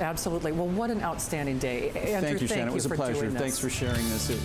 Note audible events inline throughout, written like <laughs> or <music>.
Absolutely. Well, what an outstanding day. Andrew, thank you, Shannon. Thank it was a pleasure. This. Thanks for sharing this. It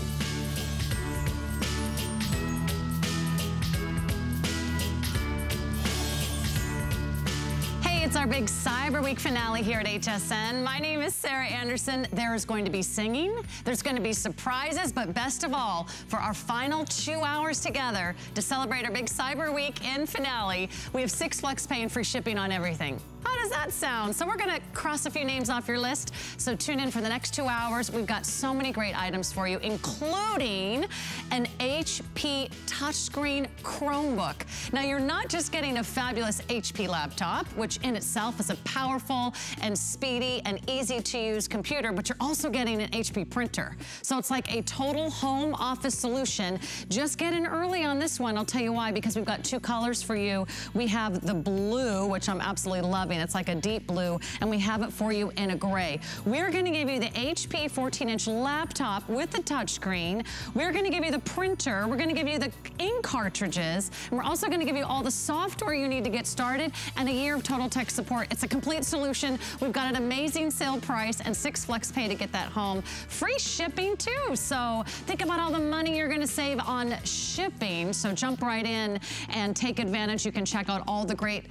It's our big Cyber Week finale here at HSN. My name is Sarah Anderson. There is going to be singing, there's going to be surprises, but best of all, for our final two hours together to celebrate our big Cyber Week in finale, we have six flex pay and free shipping on everything. How does that sound? So we're gonna cross a few names off your list. So tune in for the next two hours. We've got so many great items for you, including an HP touchscreen Chromebook. Now you're not just getting a fabulous HP laptop, which in itself is a powerful and speedy and easy to use computer, but you're also getting an HP printer. So it's like a total home office solution. Just get in early on this one. I'll tell you why, because we've got two colors for you. We have the blue, which I'm absolutely loving it's like a deep blue, and we have it for you in a gray. We're gonna give you the HP 14-inch laptop with the touchscreen. We're gonna give you the printer. We're gonna give you the ink cartridges. And we're also gonna give you all the software you need to get started and a year of total tech support. It's a complete solution. We've got an amazing sale price and six flex pay to get that home. Free shipping too. So think about all the money you're gonna save on shipping. So jump right in and take advantage. You can check out all the great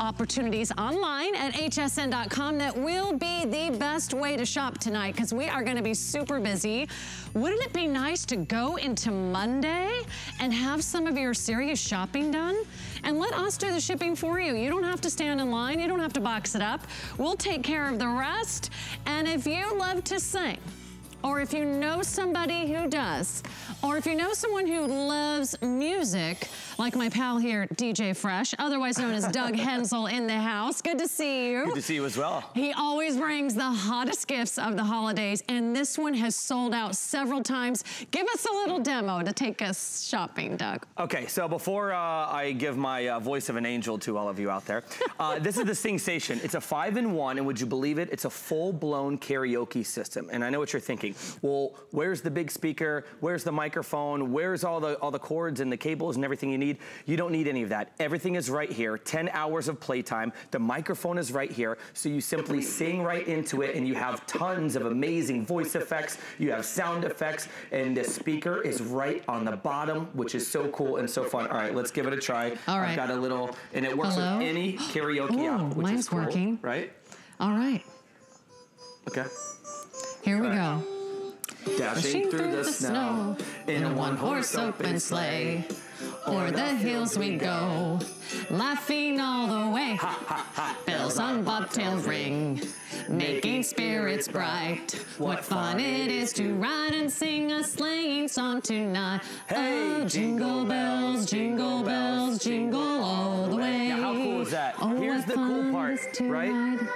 opportunities online at hsn.com that will be the best way to shop tonight because we are going to be super busy. Wouldn't it be nice to go into Monday and have some of your serious shopping done? And let us do the shipping for you. You don't have to stand in line. You don't have to box it up. We'll take care of the rest. And if you love to sing, or if you know somebody who does, or if you know someone who loves music, like my pal here, DJ Fresh, otherwise known as Doug <laughs> Hensel in the house. Good to see you. Good to see you as well. He always brings the hottest gifts of the holidays, and this one has sold out several times. Give us a little demo to take us shopping, Doug. Okay, so before uh, I give my uh, voice of an angel to all of you out there, <laughs> uh, this is the Sing Station. It's a five-in-one, and would you believe it? It's a full-blown karaoke system. And I know what you're thinking. Well, where's the big speaker? Where's the microphone? Where's all the all the cords and the cables and everything you need? You don't need any of that. Everything is right here. 10 hours of playtime. The microphone is right here. So you simply sing right into it and you have tons of amazing voice effects. You have sound effects and the speaker is right on the bottom, which is so cool and so fun. All right, let's give it a try. All right. I've got a little, and it works Hello? with any karaoke Ooh, app, which mine's is cool, working. right? All right, Okay. here we right. go. Dashing through the snow in a one-horse open sleigh. O'er the hills we go, laughing all the way. Bells on bobtails ring, making spirits bright. What fun it is to ride and sing a sleighing song tonight. Hey, oh, jingle bells, jingle bells, jingle all the way. Now, how cool is that? Oh, Here's what the cool part, it is to right? ride.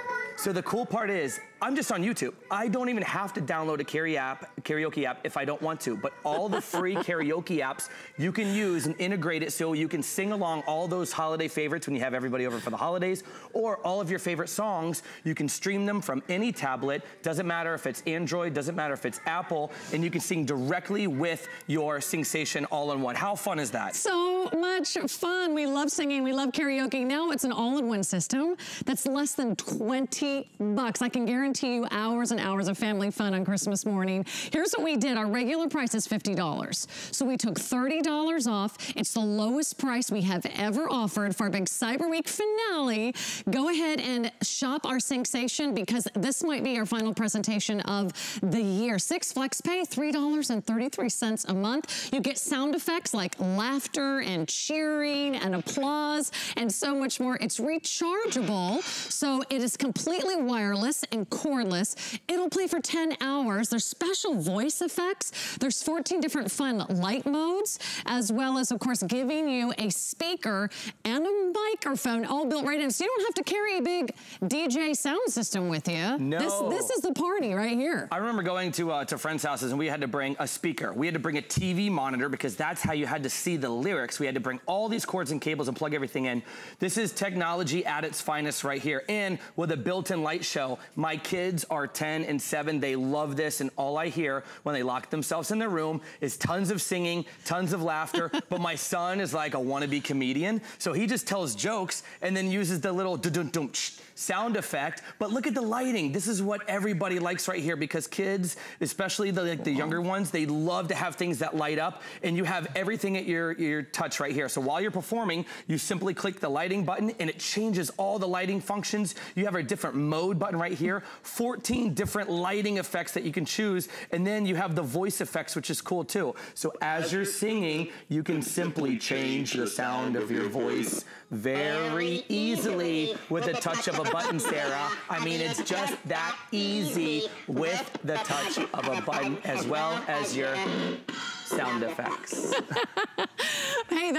So the cool part is, I'm just on YouTube. I don't even have to download a karaoke app, karaoke app if I don't want to, but all the free <laughs> karaoke apps you can use and integrate it so you can sing along all those holiday favorites when you have everybody over for the holidays, or all of your favorite songs, you can stream them from any tablet, doesn't matter if it's Android, doesn't matter if it's Apple, and you can sing directly with your SingStation all-in-one. How fun is that? So much fun. We love singing. We love karaoke. Now it's an all-in-one system that's less than 20 bucks. I can guarantee you hours and hours of family fun on Christmas morning. Here's what we did. Our regular price is $50. So we took $30 off. It's the lowest price we have ever offered for our big Cyber Week finale. Go ahead and shop our SingStation because this might be our final presentation of the year. Six flex pay, $3.33 a month. You get sound effects like laughter and cheering and applause and so much more. It's rechargeable, so it is completely wireless and cordless. It'll play for 10 hours. There's special voice effects. There's 14 different fun light modes, as well as, of course, giving you a speaker and a microphone all built right in. So you don't have to carry a big DJ sound system with you. No. This, this is the party right here. I remember going to uh, to friends' houses and we had to bring a speaker. We had to bring a TV monitor because that's how you had to see the lyrics. We had to bring all these cords and cables and plug everything in. This is technology at its finest right here. And with a built-in light show, my kids are 10 and 7. They love this and all I hear when they lock themselves in their room is tons of singing, tons of laughter. <laughs> but my son is like a wannabe comedian. So he just tells jokes and then uses the little dun dun sound effect, but look at the lighting. This is what everybody likes right here because kids, especially the, like the younger ones, they love to have things that light up and you have everything at your, your touch right here. So while you're performing, you simply click the lighting button and it changes all the lighting functions. You have a different mode button right here, 14 different lighting effects that you can choose. And then you have the voice effects, which is cool too. So as you're singing, you can simply change the sound of your voice very easily with a touch of a button, Sarah. I mean, it's just that easy with the touch of a button as well as your sound effects. <laughs>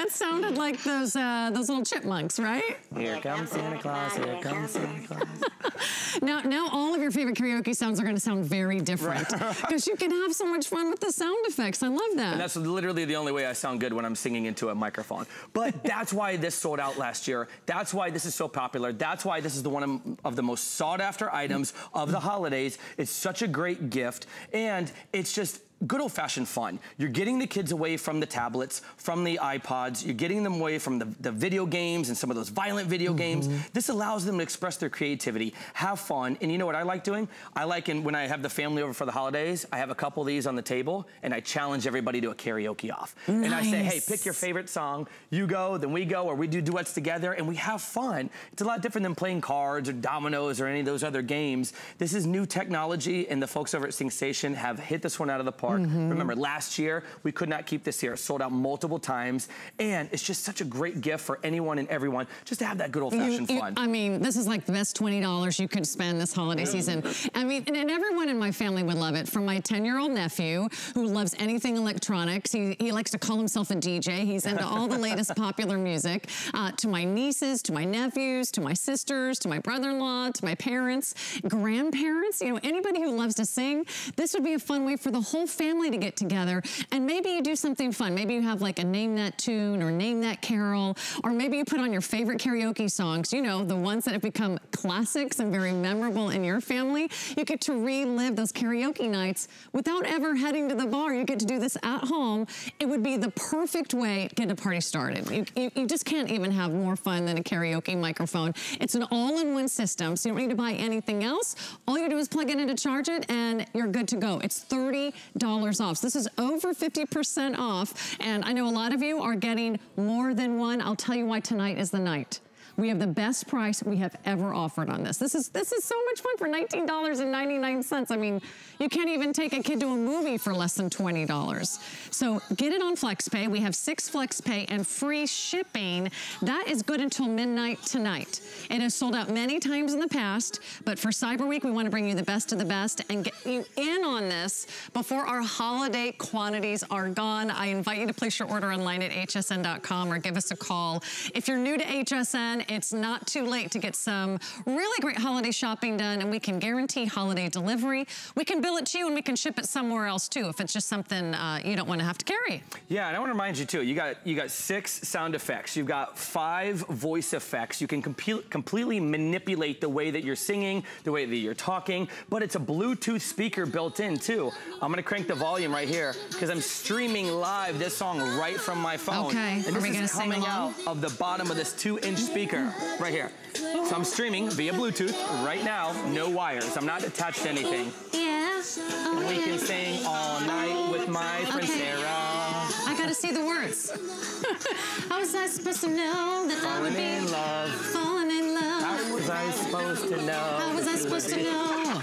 that sounded like those uh, those little chipmunks, right? Here comes Santa Claus, here comes Santa Claus. <laughs> now, now all of your favorite karaoke sounds are going to sound very different because <laughs> you can have so much fun with the sound effects. I love that. And that's literally the only way I sound good when I'm singing into a microphone. But <laughs> that's why this sold out last year. That's why this is so popular. That's why this is the one of the most sought after items of the holidays. It's such a great gift. And it's just good old fashioned fun. You're getting the kids away from the tablets, from the iPods. You're getting them away from the, the video games and some of those violent video mm -hmm. games. This allows them to express their creativity, have fun. And you know what I like doing? I like in, when I have the family over for the holidays, I have a couple of these on the table and I challenge everybody to a karaoke off. Nice. And I say, hey, pick your favorite song. You go, then we go, or we do duets together and we have fun. It's a lot different than playing cards or dominoes or any of those other games. This is new technology and the folks over at SingStation have hit this one out of the park. Mm -hmm. Remember, last year, we could not keep this here. It sold out multiple times. And it's just such a great gift for anyone and everyone just to have that good old-fashioned fun. I mean, this is like the best $20 you could spend this holiday season. I mean, and, and everyone in my family would love it. From my 10-year-old nephew, who loves anything electronics. He, he likes to call himself a DJ. He's into all the latest <laughs> popular music. Uh, to my nieces, to my nephews, to my sisters, to my brother-in-law, to my parents, grandparents, you know, anybody who loves to sing, this would be a fun way for the whole family to get together and maybe you do something fun. Maybe you have like a name that tune or name that carol, or maybe you put on your favorite karaoke songs, you know, the ones that have become classics and very memorable in your family. You get to relive those karaoke nights without ever heading to the bar. You get to do this at home. It would be the perfect way to get a party started. You, you, you just can't even have more fun than a karaoke microphone. It's an all-in-one system, so you don't need to buy anything else. All you do is plug it in to charge it, and you're good to go. It's $30 off. So this is over 50% off. And I know a lot of you are getting more than one. I'll tell you why tonight is the night. We have the best price we have ever offered on this. This is this is so much fun for $19.99. I mean, you can't even take a kid to a movie for less than $20. So get it on FlexPay. We have six FlexPay and free shipping. That is good until midnight tonight. It has sold out many times in the past, but for Cyber Week, we want to bring you the best of the best and get you in on this before our holiday quantities are gone. I invite you to place your order online at hsn.com or give us a call. If you're new to HSN, it's not too late to get some really great holiday shopping done and we can guarantee holiday delivery. We can bill it to you and we can ship it somewhere else too if it's just something uh, you don't want to have to carry. Yeah, and I want to remind you too, you got you got six sound effects. You've got five voice effects. You can com completely manipulate the way that you're singing, the way that you're talking, but it's a Bluetooth speaker built in too. I'm going to crank the volume right here because I'm streaming live this song right from my phone. Okay, and this Are we is coming out of the bottom of this two inch speaker speaker right here. So I'm streaming via Bluetooth right now, no wires. I'm not attached to anything. Yeah. Oh, and we yeah. can sing all night with my friend okay. Sarah. I gotta see the words. <laughs> How was I supposed to know that Falling I would be in love? Falling in love. How was I supposed to know? How was I supposed to know?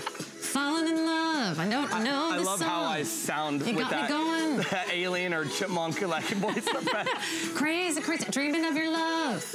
Falling in love. I don't know I, I love song. how I sound you with that, <laughs> that, alien or chipmunk like <laughs> voice <laughs> crazy, crazy. Dreaming of your love.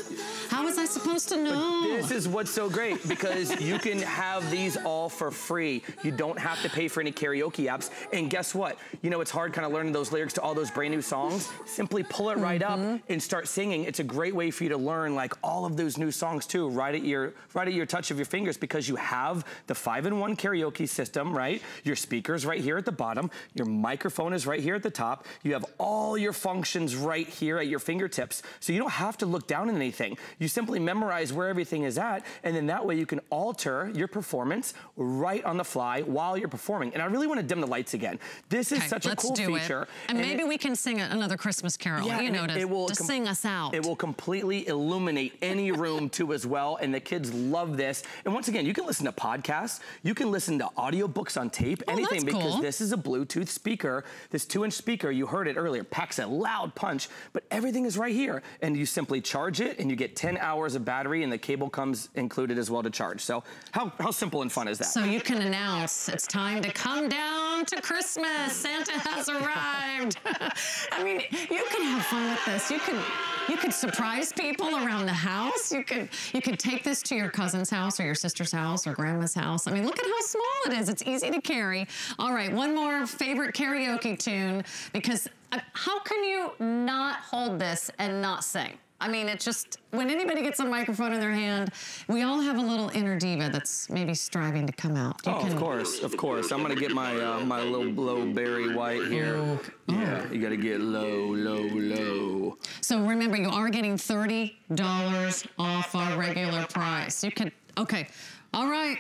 How was I supposed to know? But this is what's so great because you can have these all for free. You don't have to pay for any karaoke apps. And guess what? You know, it's hard kind of learning those lyrics to all those brand new songs. Simply pull it right mm -hmm. up mm-hmm. and start singing. It's a great way for you to learn like all of those new songs too, right at your right at your touch of your fingers because you have the five-in-one karaoke system, right? Your speakers right here at the bottom. Your microphone is right here at the top. You have all your functions right here at your fingertips. So you don't have to look down at anything. You simply memorize where everything is at, and then that way you can alter your performance right on the fly while you're performing. And I really want to dim the lights again. This is okay, such a cool feature. It. And, and maybe it, we can sing another Christmas carol, yeah, you know, to, it will to sing us out. It will completely illuminate any room too as well, and the kids love this. And once again, you can listen to podcasts, you can listen to audiobooks on tape, oh, anything, because cool. this is a Bluetooth speaker. This two-inch speaker, you heard it earlier, packs a loud punch, but everything is right here. And you simply charge it, and you get 10 hours of battery, and the cable comes included as well to charge. So how, how simple and fun is that? So you can announce it's time to come down to Christmas. Santa has arrived. <laughs> I mean, you can have fun with this. You could you could surprise people around the house. You could you could take this to your cousin's house or your sister's house or grandma's house. I mean, look at how small it is. It's easy to carry. All right, one more favorite karaoke tune because uh, how can you not hold this and not sing? I mean, it just, when anybody gets a microphone in their hand, we all have a little inner diva that's maybe striving to come out. You oh, can... of course, of course. I'm gonna get my uh, my little low Barry White here. Oh. Yeah, oh. you gotta get low, low, low. So remember, you are getting $30 off our regular price. You could, okay, all right.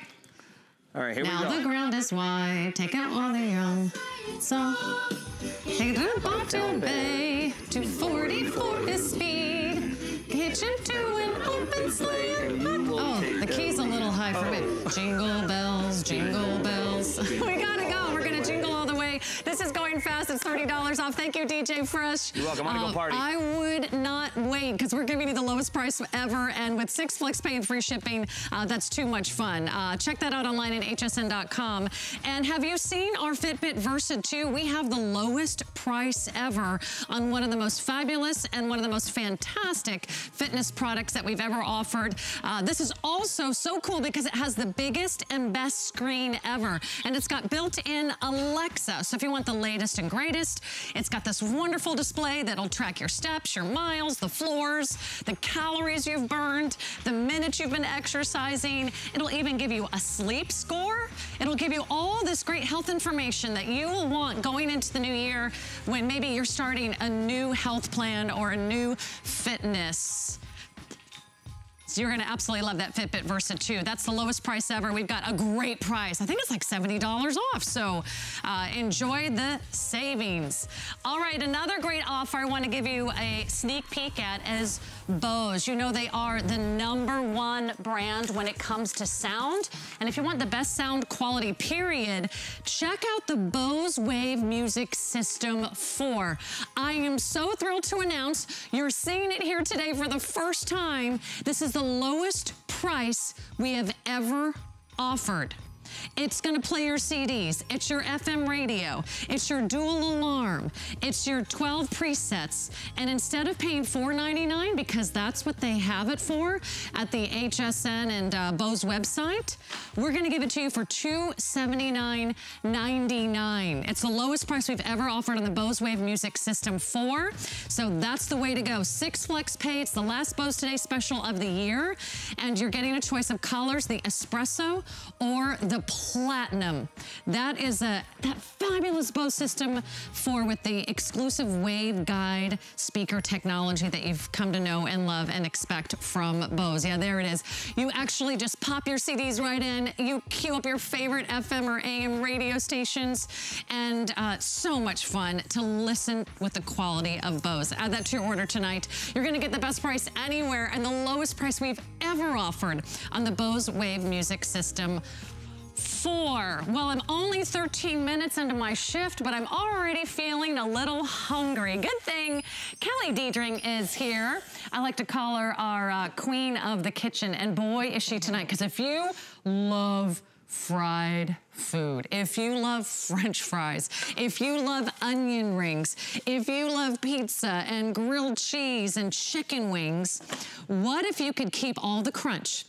All right, here now we go. Now the ground is wide, take out all the young. So, take it to Bobtail Bay, 244 is speed. Kitchen to an open sleigh. Oh, the key's a little high for me. Oh. Jingle bells, jingle bells. <laughs> we gotta go. We're gonna jingle all the way. This is going fast. It's $30 off. Thank you, DJ Fresh. You're welcome. I'm gonna uh, go party. I would not wait because we're giving you the lowest price ever. And with six flex pay and free shipping, uh, that's too much fun. Uh, check that out online at hsn.com. And have you seen our Fitbit Versa 2? We have the lowest price ever on one of the most fabulous and one of the most fantastic fitness products that we've ever offered. Uh, this is also so cool because it has the biggest and best screen ever. And it's got built-in Alexa. So if you want the latest and greatest, it's got this wonderful display that'll track your steps, your miles, the floors, the calories you've burned, the minutes you've been exercising. It'll even give you a sleep score. It'll give you all this great health information that you will want going into the new year when maybe you're starting a new health plan or a new fitness you're gonna absolutely love that Fitbit Versa 2. That's the lowest price ever. We've got a great price. I think it's like $70 off. So uh, enjoy the savings. All right, another great offer I wanna give you a sneak peek at is Bose. You know they are the number one brand when it comes to sound. And if you want the best sound quality, period, check out the Bose Wave Music System 4. I am so thrilled to announce you're seeing it here today for the first time. This is the lowest price we have ever offered. It's gonna play your CDs. It's your FM radio. It's your dual alarm. It's your 12 presets. And instead of paying $4.99, because that's what they have it for at the HSN and uh, Bose website, we're gonna give it to you for $279.99. It's the lowest price we've ever offered on the Bose Wave Music System 4. So that's the way to go. Six flex pay. It's the last Bose Today special of the year. And you're getting a choice of colors, the espresso or the Platinum. That is a that fabulous Bose system for with the exclusive waveguide speaker technology that you've come to know and love and expect from Bose. Yeah, there it is. You actually just pop your CDs right in. You queue up your favorite FM or AM radio stations and uh, so much fun to listen with the quality of Bose. Add that to your order tonight. You're gonna get the best price anywhere and the lowest price we've ever offered on the Bose Wave Music System four. Well, I'm only 13 minutes into my shift, but I'm already feeling a little hungry. Good thing Kelly Diedring is here. I like to call her our uh, queen of the kitchen, and boy, is she tonight, because if you love fried food. If you love french fries, if you love onion rings, if you love pizza and grilled cheese and chicken wings, what if you could keep all the crunch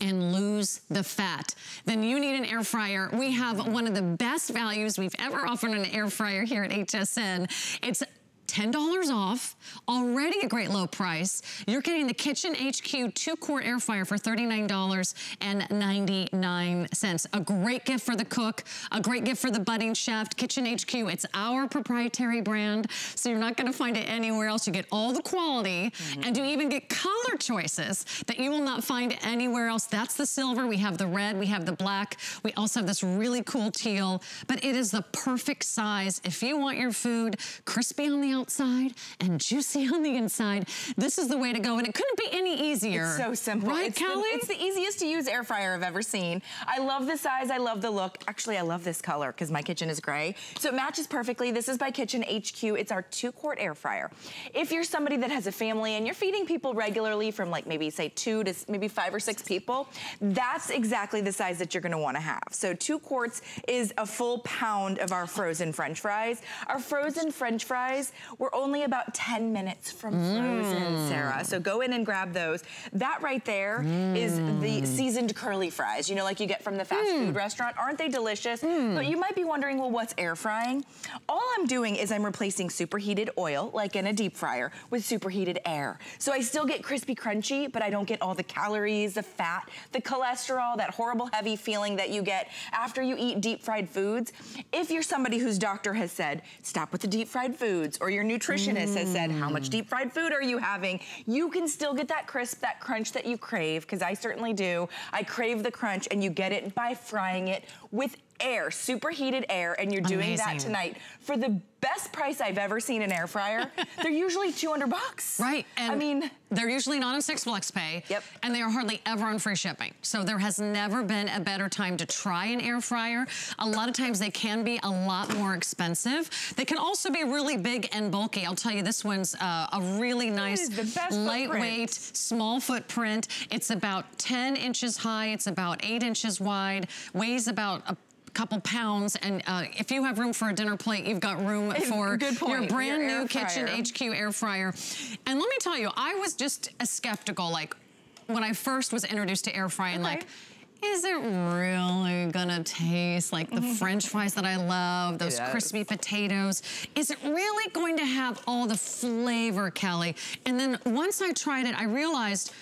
and lose the fat, then you need an air fryer. We have one of the best values we've ever offered on an air fryer here at HSN. It's $10 off, already a great low price. You're getting the Kitchen HQ two-quart air fryer for $39.99. A great gift for the cook, a great gift for the budding chef. Kitchen HQ, it's our proprietary brand, so you're not gonna find it anywhere else. You get all the quality, mm -hmm. and you even get color choices that you will not find anywhere else. That's the silver, we have the red, we have the black. We also have this really cool teal, but it is the perfect size. If you want your food crispy on the outside and juicy on the inside, this is the way to go. And it couldn't be any easier. It's so simple. Right, it's Kelly? The, it's the easiest to use air fryer I've ever seen. I love the size. I love the look. Actually, I love this color because my kitchen is gray. So it matches perfectly. This is by Kitchen HQ. It's our two quart air fryer. If you're somebody that has a family and you're feeding people regularly from like maybe say two to maybe five or six people, that's exactly the size that you're gonna wanna have. So two quarts is a full pound of our frozen french fries. Our frozen french fries we're only about 10 minutes from frozen, mm. Sarah. So go in and grab those. That right there mm. is the seasoned curly fries, you know, like you get from the fast mm. food restaurant. Aren't they delicious? Mm. But you might be wondering, well, what's air frying? All I'm doing is I'm replacing superheated oil, like in a deep fryer, with superheated air. So I still get crispy crunchy, but I don't get all the calories, the fat, the cholesterol, that horrible heavy feeling that you get after you eat deep fried foods. If you're somebody whose doctor has said, stop with the deep fried foods, or your nutritionist mm. has said, how much deep fried food are you having? You can still get that crisp, that crunch that you crave, because I certainly do. I crave the crunch, and you get it by frying it with air, superheated air, and you're doing Amazing. that tonight for the best price I've ever seen an air fryer. <laughs> they're usually 200 bucks. Right. And I mean, they're usually not on six flex pay. Yep. And they are hardly ever on free shipping. So there has never been a better time to try an air fryer. A lot of times they can be a lot more expensive. They can also be really big and bulky. I'll tell you, this one's uh, a really nice, lightweight, footprint. small footprint. It's about 10 inches high. It's about eight inches wide. Weighs about a couple pounds. And uh, if you have room for a dinner plate, you've got room <laughs> for your brand your new Kitchen HQ air fryer. And let me tell you, I was just a skeptical, like when I first was introduced to air frying, okay. like, is it really gonna taste like the french fries that I love, those yes. crispy potatoes? Is it really going to have all the flavor, Kelly? And then once I tried it, I realized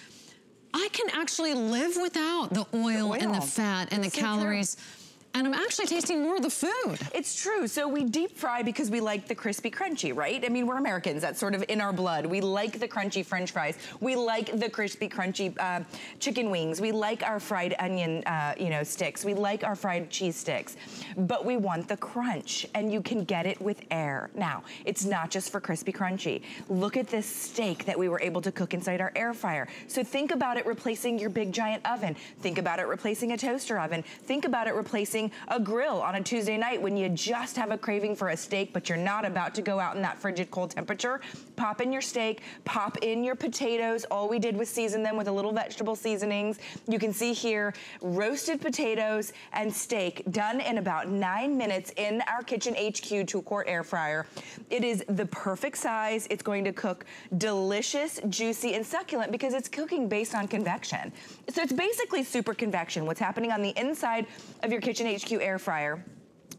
I can actually live without the oil, the oil. and the fat and it's the so calories. True and I'm actually tasting more of the food. It's true. So we deep fry because we like the crispy crunchy, right? I mean, we're Americans. That's sort of in our blood. We like the crunchy french fries. We like the crispy crunchy uh, chicken wings. We like our fried onion, uh, you know, sticks. We like our fried cheese sticks. But we want the crunch, and you can get it with air. Now, it's not just for crispy crunchy. Look at this steak that we were able to cook inside our air fryer. So think about it replacing your big giant oven. Think about it replacing a toaster oven. Think about it replacing using a grill on a Tuesday night when you just have a craving for a steak, but you're not about to go out in that frigid cold temperature. Pop in your steak, pop in your potatoes. All we did was season them with a little vegetable seasonings. You can see here, roasted potatoes and steak done in about nine minutes in our Kitchen HQ two-quart air fryer. It is the perfect size. It's going to cook delicious, juicy, and succulent because it's cooking based on convection. So it's basically super convection. What's happening on the inside of your Kitchen HQ air fryer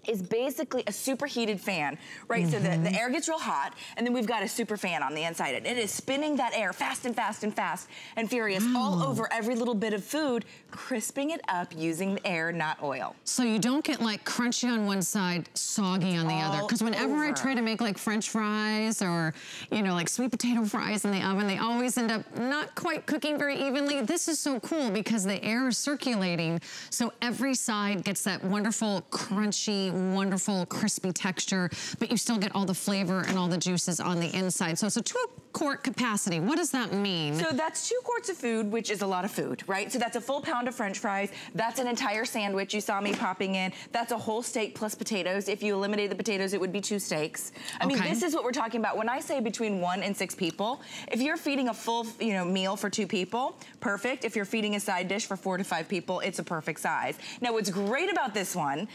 is basically a superheated fan, right? Mm -hmm. So the, the mm-hmm. air gets real hot, and then we've got a super fan on the inside. And it is spinning that air fast and fast and fast and furious mm. all over every little bit of food, crisping it up using the air, not oil. So you don't get like crunchy on one side, soggy on the all other. Because whenever over. I try to make like french fries or, you know, like sweet potato fries in the oven, they always end up not quite cooking very evenly. This is so cool because the air is circulating, so every side gets that wonderful crunchy, wonderful crispy texture, but you still get all the flavor and all the juices on the inside. So it's a two quart capacity. What does that mean? So that's two quarts of food, which is a lot of food, right? So that's a full pound of french fries. That's an entire sandwich you saw me popping in. That's a whole steak plus potatoes. If you eliminate the potatoes, it would be two steaks. I okay. mean, this is what we're talking about. When I say between one and six people, if you're feeding a full you know, meal for two people, perfect. If you're feeding a side dish for four to five people, it's a perfect size. Now, what's great about this one,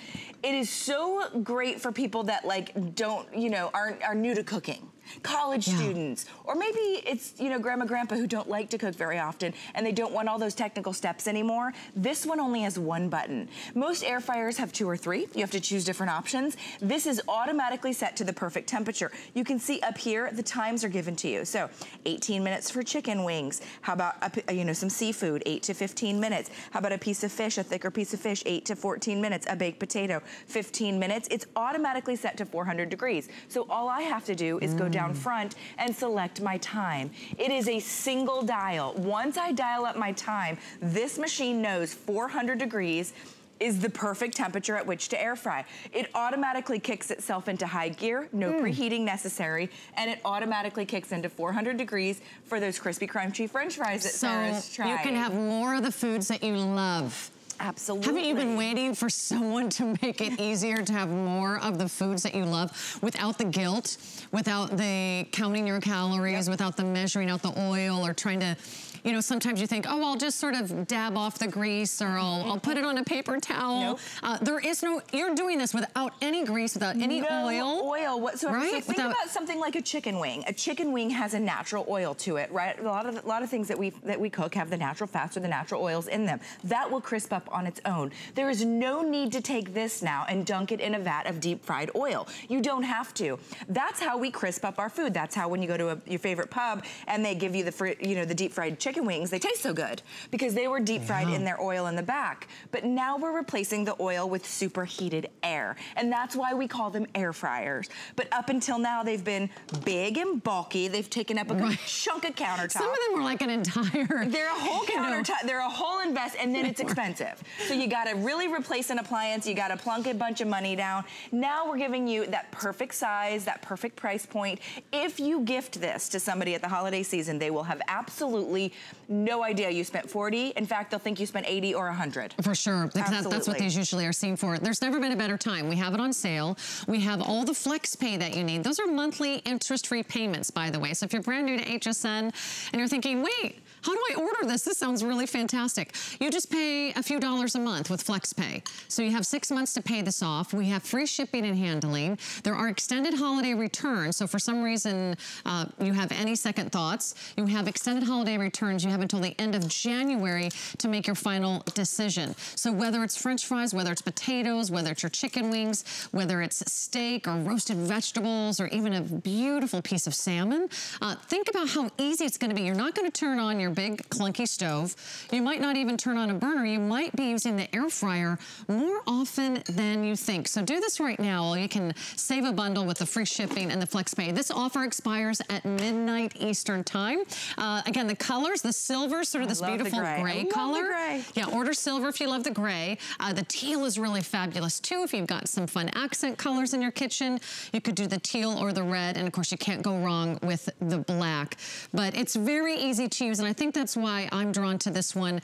it is so great for people that like don't, you know, aren't, are new to cooking college yeah. students, or maybe it's, you know, grandma, grandpa who don't like to cook very often and they don't want all those technical steps anymore. This one only has one button. Most air fryers have two or three. You have to choose different options. This is automatically set to the perfect temperature. You can see up here, the times are given to you. So 18 minutes for chicken wings. How about, a, you know, some seafood, 8 to 15 minutes. How about a piece of fish, a thicker piece of fish, 8 to 14 minutes. A baked potato, 15 minutes. It's automatically set to 400 degrees. So all I have to do is mm. go down front and select my time. It is a single dial. Once I dial up my time, this machine knows 400 degrees is the perfect temperature at which to air fry. It automatically kicks itself into high gear, no mm. preheating necessary, and it automatically kicks into 400 degrees for those crispy, crunchy french fries that so Sarah's trying. you can have more of the foods that you love. Absolutely. Haven't you been waiting for someone to make it easier to have more of the foods that you love without the guilt, without the counting your calories, yep. without the measuring out the oil or trying to you know, sometimes you think, oh, I'll just sort of dab off the grease or I'll, I'll put it on a paper towel. Nope. Uh, there is no, you're doing this without any grease, without any no oil. oil whatsoever. Right? So think without... about something like a chicken wing. A chicken wing has a natural oil to it, right? A lot of, a lot of things that we, that we cook have the natural fats or the natural oils in them. That will crisp up on its own. There is no need to take this now and dunk it in a vat of deep fried oil. You don't have to. That's how we crisp up our food. That's how when you go to a, your favorite pub and they give you the, you know, the deep fried chicken wings, they taste so good because they were deep fried yeah. in their oil in the back. But now we're replacing the oil with superheated air. And that's why we call them air fryers. But up until now, they've been big and bulky. They've taken up a right. chunk of countertop. Some of them were like an entire... They're a whole <laughs> countertop. They're a whole invest, and then it's <laughs> expensive. So you gotta really replace an appliance. You gotta plunk a bunch of money down. Now we're giving you that perfect size, that perfect price point. If you gift this to somebody at the holiday season, they will have absolutely no idea you spent 40. In fact, they'll think you spent 80 or 100. For sure. That, that's what these usually are seen for. There's never been a better time. We have it on sale. We have all the flex pay that you need. Those are monthly interest-free payments, by the way. So if you're brand new to HSN and you're thinking, wait, how do I order this? This sounds really fantastic. You just pay a few dollars a month with FlexPay. So you have six months to pay this off. We have free shipping and handling. There are extended holiday returns. So for some reason uh, you have any second thoughts, you have extended holiday returns. You have until the end of January to make your final decision. So whether it's french fries, whether it's potatoes, whether it's your chicken wings, whether it's steak or roasted vegetables or even a beautiful piece of salmon, uh, think about how easy it's gonna be. You're not gonna turn on your your big clunky stove. You might not even turn on a burner. You might be using the air fryer more often than you think. So do this right now. You can save a bundle with the free shipping and the flex pay. This offer expires at midnight Eastern time. Uh, again, the colors, the silver, sort of this beautiful gray, gray color. Gray. Yeah, order silver if you love the gray. Uh, the teal is really fabulous too. If you've got some fun accent colors in your kitchen, you could do the teal or the red. And of course, you can't go wrong with the black. But it's very easy to use. And I think that's why I'm drawn to this one.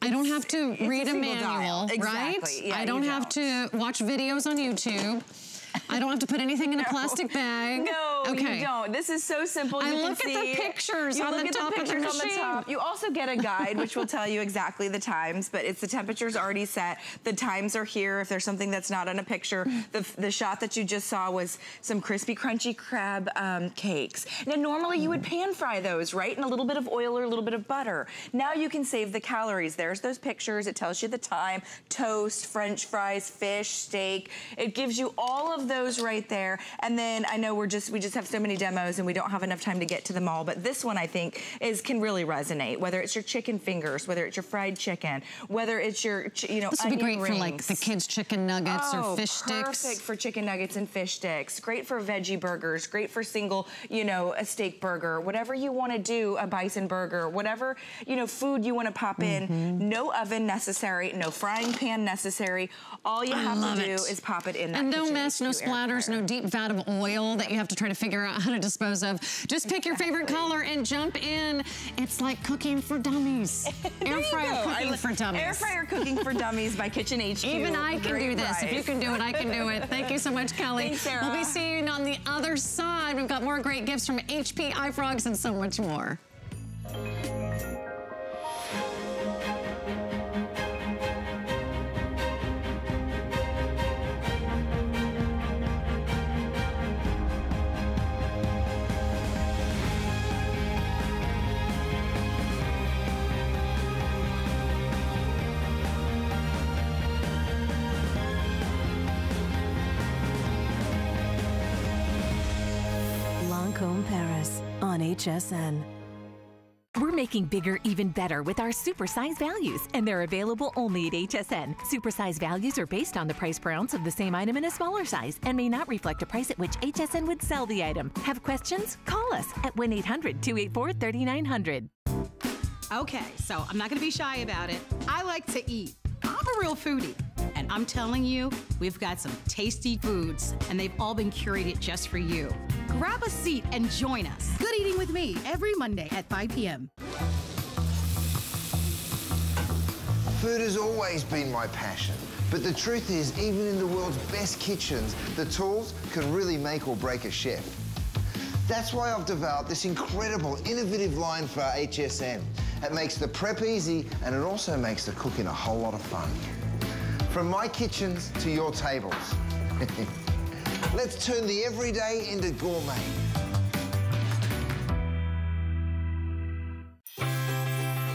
I don't have to it's read a, a manual, exactly. right? Yeah, I don't have don't. to watch videos on YouTube. I don't have to put anything in no. a plastic <laughs> bag. No, okay. you don't. This is so simple. I you look at the pictures you on look the at top the pictures of the on the top. You also get a guide which will tell you exactly the times, but it's the temperature's already set. The times are here. If there's something that's not on a picture, the, the shot that you just saw was some crispy, crunchy crab um, cakes. Now, normally you would pan fry those, right? In a little bit of oil or a little bit of butter. Now you can save the calories. There's those pictures. It tells you the time, toast, french fries, fish, steak. It gives you all of those right there there. And then I know we're just, we just have so many demos and we don't have enough time to get to them all, but this one I think is, can really resonate, whether it's your chicken fingers, whether it's your fried chicken, whether it's your, you know, This would be great rings. for like the kids' chicken nuggets oh, or fish sticks. perfect for chicken nuggets and fish sticks. Great for veggie burgers, great for single, you know, a steak burger, whatever you want to do, a bison burger, whatever, you know, food you want to pop in. Mm -hmm. No oven necessary, no frying pan necessary. All you I have to do it. is pop it in And no mess, no splatters, no deep deep vat of oil that you have to try to figure out how to dispose of. Just pick your favorite color and jump in. It's like cooking for dummies. <laughs> Air fryer cooking for dummies. Air fryer cooking for dummies by Kitchen HQ. Even I can Great do this. Price. If you can do it, I can do it. Thank you so much, Kelly. Thanks, Sarah. We'll be seeing you on the other side. We've got more great gifts from HP iFrogz and so much more. On HSN. We're making bigger even better with our supersize values, and they're available only at HSN. Supersize values are based on the price per ounce of the same item in a smaller size and may not reflect a price at which HSN would sell the item. Have questions? Call us at 1 800 284 3900. Okay, so I'm not gonna be shy about it. I like to eat. I'm a real foodie. And I'm telling you, we've got some tasty foods, and they've all been curated just for you. Grab a seat and join us. Good eating with me every Monday at 5 p.m. Food has always been my passion. But the truth is, even in the world's best kitchens, the tools can really make or break a chef. That's why I've developed this incredible, innovative line for HSN. It makes the prep easy and it also makes the cooking a whole lot of fun. From my kitchens to your tables. <laughs> Let's turn the everyday into gourmet.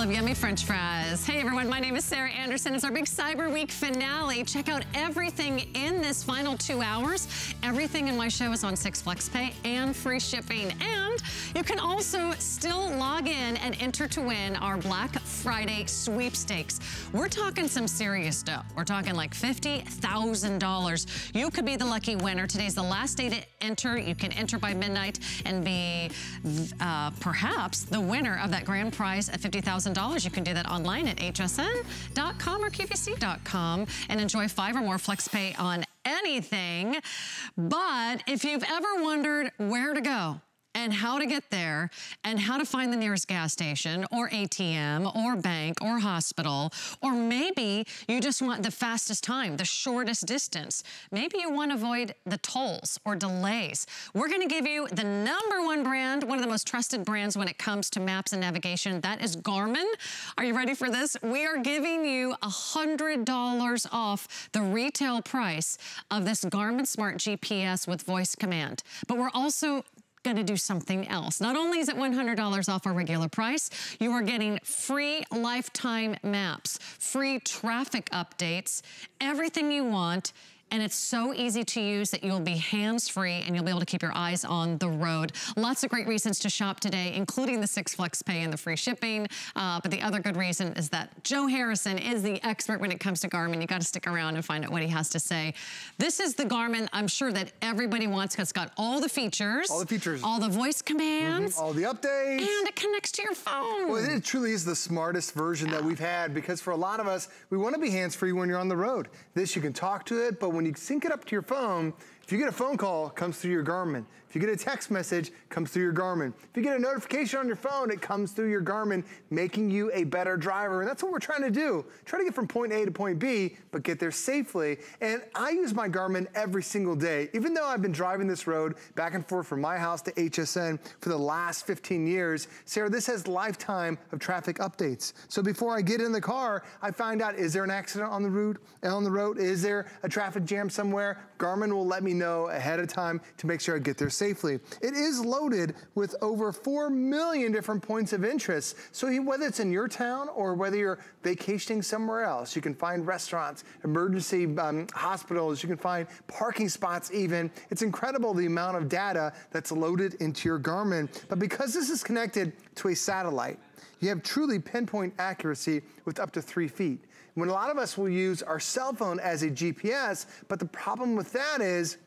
Full of yummy french fries. Hey everyone, my name is Sarah Anderson. It's our big Cyber Week finale. Check out everything in this final two hours. Everything in my show is on Six Flex Pay and free shipping. And you can also still log in and enter to win our Black Friday sweepstakes. We're talking some serious dough. We're talking like $50,000. You could be the lucky winner. Today's the last day to enter. You can enter by midnight and be uh, perhaps the winner of that grand prize at $50,000. You can do that online at hsn.com or qvc.com and enjoy five or more FlexPay on anything. But if you've ever wondered where to go, and how to get there and how to find the nearest gas station or ATM or bank or hospital. Or maybe you just want the fastest time, the shortest distance. Maybe you want to avoid the tolls or delays. We're going to give you the number one brand, one of the most trusted brands when it comes to maps and navigation. That is Garmin. Are you ready for this? We are giving you $100 off the retail price of this Garmin Smart GPS with voice command. But we're also gonna do something else. Not only is it $100 off our regular price, you are getting free lifetime maps, free traffic updates, everything you want, and it's so easy to use that you'll be hands-free and you'll be able to keep your eyes on the road. Lots of great reasons to shop today, including the Six Flex Pay and the free shipping. Uh, but the other good reason is that Joe Harrison is the expert when it comes to Garmin. You gotta stick around and find out what he has to say. This is the Garmin I'm sure that everybody wants because it's got all the features. All the features. All the voice commands. All the updates. And it connects to your phone. Well, it truly is the smartest version that we've had because for a lot of us, we want to be hands-free when you're on the road. This, you can talk to it, but when you sync it up to your phone, if you get a phone call, it comes through your Garmin. If you get a text message, it comes through your Garmin. If you get a notification on your phone, it comes through your Garmin, making you a better driver. And that's what we're trying to do. Try to get from point A to point B, but get there safely. And I use my Garmin every single day. Even though I've been driving this road back and forth from my house to HSN for the last 15 years, Sarah, this has lifetime of traffic updates. So before I get in the car, I find out, is there an accident on the route, on the road? Is there a traffic jam somewhere? Garmin will let me know ahead of time to make sure I get there safely. It is loaded with over 4 million different points of interest. So whether it's in your town or whether you're vacationing somewhere else, you can find restaurants, emergency um, hospitals, you can find parking spots even. It's incredible the amount of data that's loaded into your Garmin. But because this is connected to a satellite, you have truly pinpoint accuracy with up to three feet. When a lot of us will use our cell phone as a GPS, but the problem with that is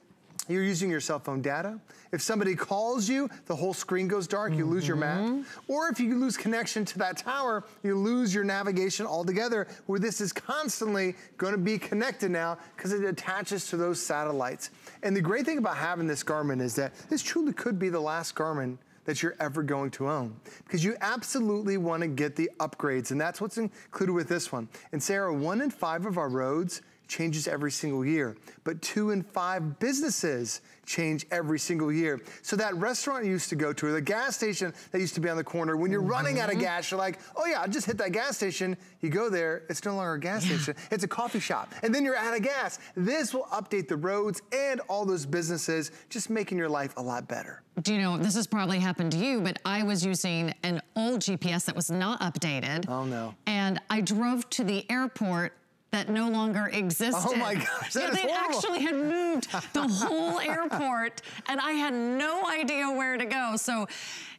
you're using your cell phone data. If somebody calls you, the whole screen goes dark, you mm -hmm. lose your map. Or if you lose connection to that tower, you lose your navigation altogether, where this is constantly gonna be connected now because it attaches to those satellites. And the great thing about having this Garmin is that this truly could be the last Garmin that you're ever going to own. Because you absolutely wanna get the upgrades, and that's what's included with this one. And Sarah, one in five of our roads changes every single year, but two in five businesses change every single year. So that restaurant you used to go to, or the gas station that used to be on the corner, when you're running out of Mm-hmm. gas, you're like, oh yeah, I'll just hit that gas station. You go there, it's no longer a gas station, it's a coffee shop. And then you're out of gas. This will update the roads and all those businesses, just making your life a lot better. Do you know, this has probably happened to you, but I was using an old GPS that was not updated. Oh no. And I drove to the airport that no longer existed. Oh my gosh, that yeah, they actually had moved the whole <laughs> airport, and I had no idea where to go. So,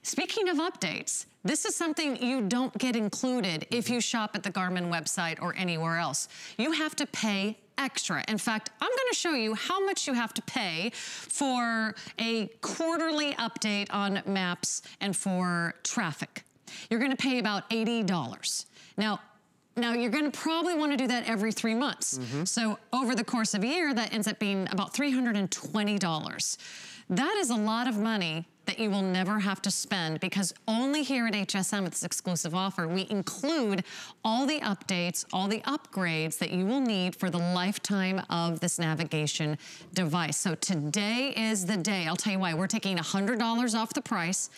speaking of updates, this is something you don't get included if mm-hmm. you shop at the Garmin website or anywhere else. You have to pay extra. In fact, I'm gonna show you how much you have to pay for a quarterly update on maps and for traffic. You're gonna pay about $80. Now, now you're gonna probably wanna do that every three months. Mm-hmm. So over the course of a year, that ends up being about $320. That is a lot of money that you will never have to spend because only here at HSN with this exclusive offer, we include all the updates, all the upgrades that you will need for the lifetime of this navigation device. So today is the day. I'll tell you why. We're taking $100 off the price.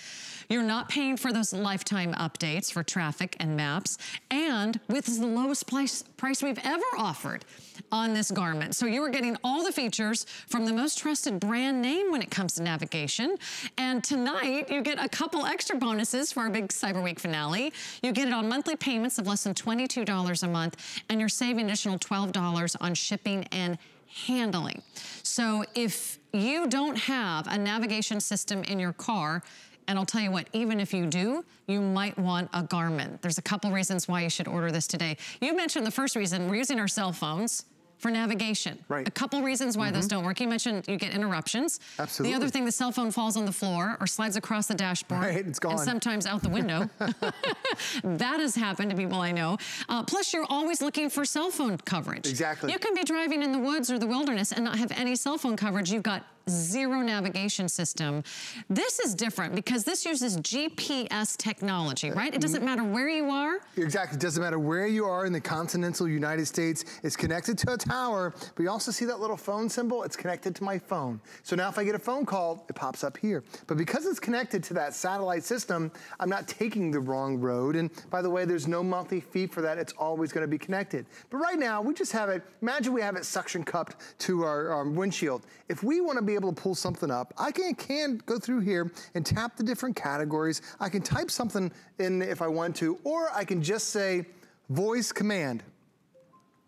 You're not paying for those lifetime updates for traffic and maps. And with the lowest price, price we've ever offered on this Garmin. So you are getting all the features from the most trusted brand name when it comes to navigation. And tonight you get a couple extra bonuses for our big Cyber Week finale. You get it on monthly payments of less than $22 a month, and you're saving additional $12 on shipping and handling. So if you don't have a navigation system in your car, and I'll tell you what, even if you do, you might want a Garmin. There's a couple reasons why you should order this today. You mentioned the first reason, we're using our cell phones for navigation. Right. A couple reasons why those don't work. You mentioned you get interruptions. Absolutely. The other thing, the cell phone falls on the floor or slides across the dashboard. Right, it's gone. And sometimes out the window. <laughs> <laughs> that has happened to people I know. Uh, plus, you're always looking for cell phone coverage. Exactly. You can be driving in the woods or the wilderness and not have any cell phone coverage. You've got zero navigation system. This is different because this uses GPS technology, right? It doesn't matter where you are. Exactly. It doesn't matter where you are in the continental United States. It's connected to a tower, but you also see that little phone symbol? It's connected to my phone. So now if I get a phone call, it pops up here. But because it's connected to that satellite system, I'm not taking the wrong road. And by the way, there's no monthly fee for that. It's always gonna be connected. But right now, we just have it, imagine we have it suction cupped to our um, windshield. If we wanna be able to pull something up, I can, can go through here and tap the different categories. I can type something in if I want to, or I can just say voice command,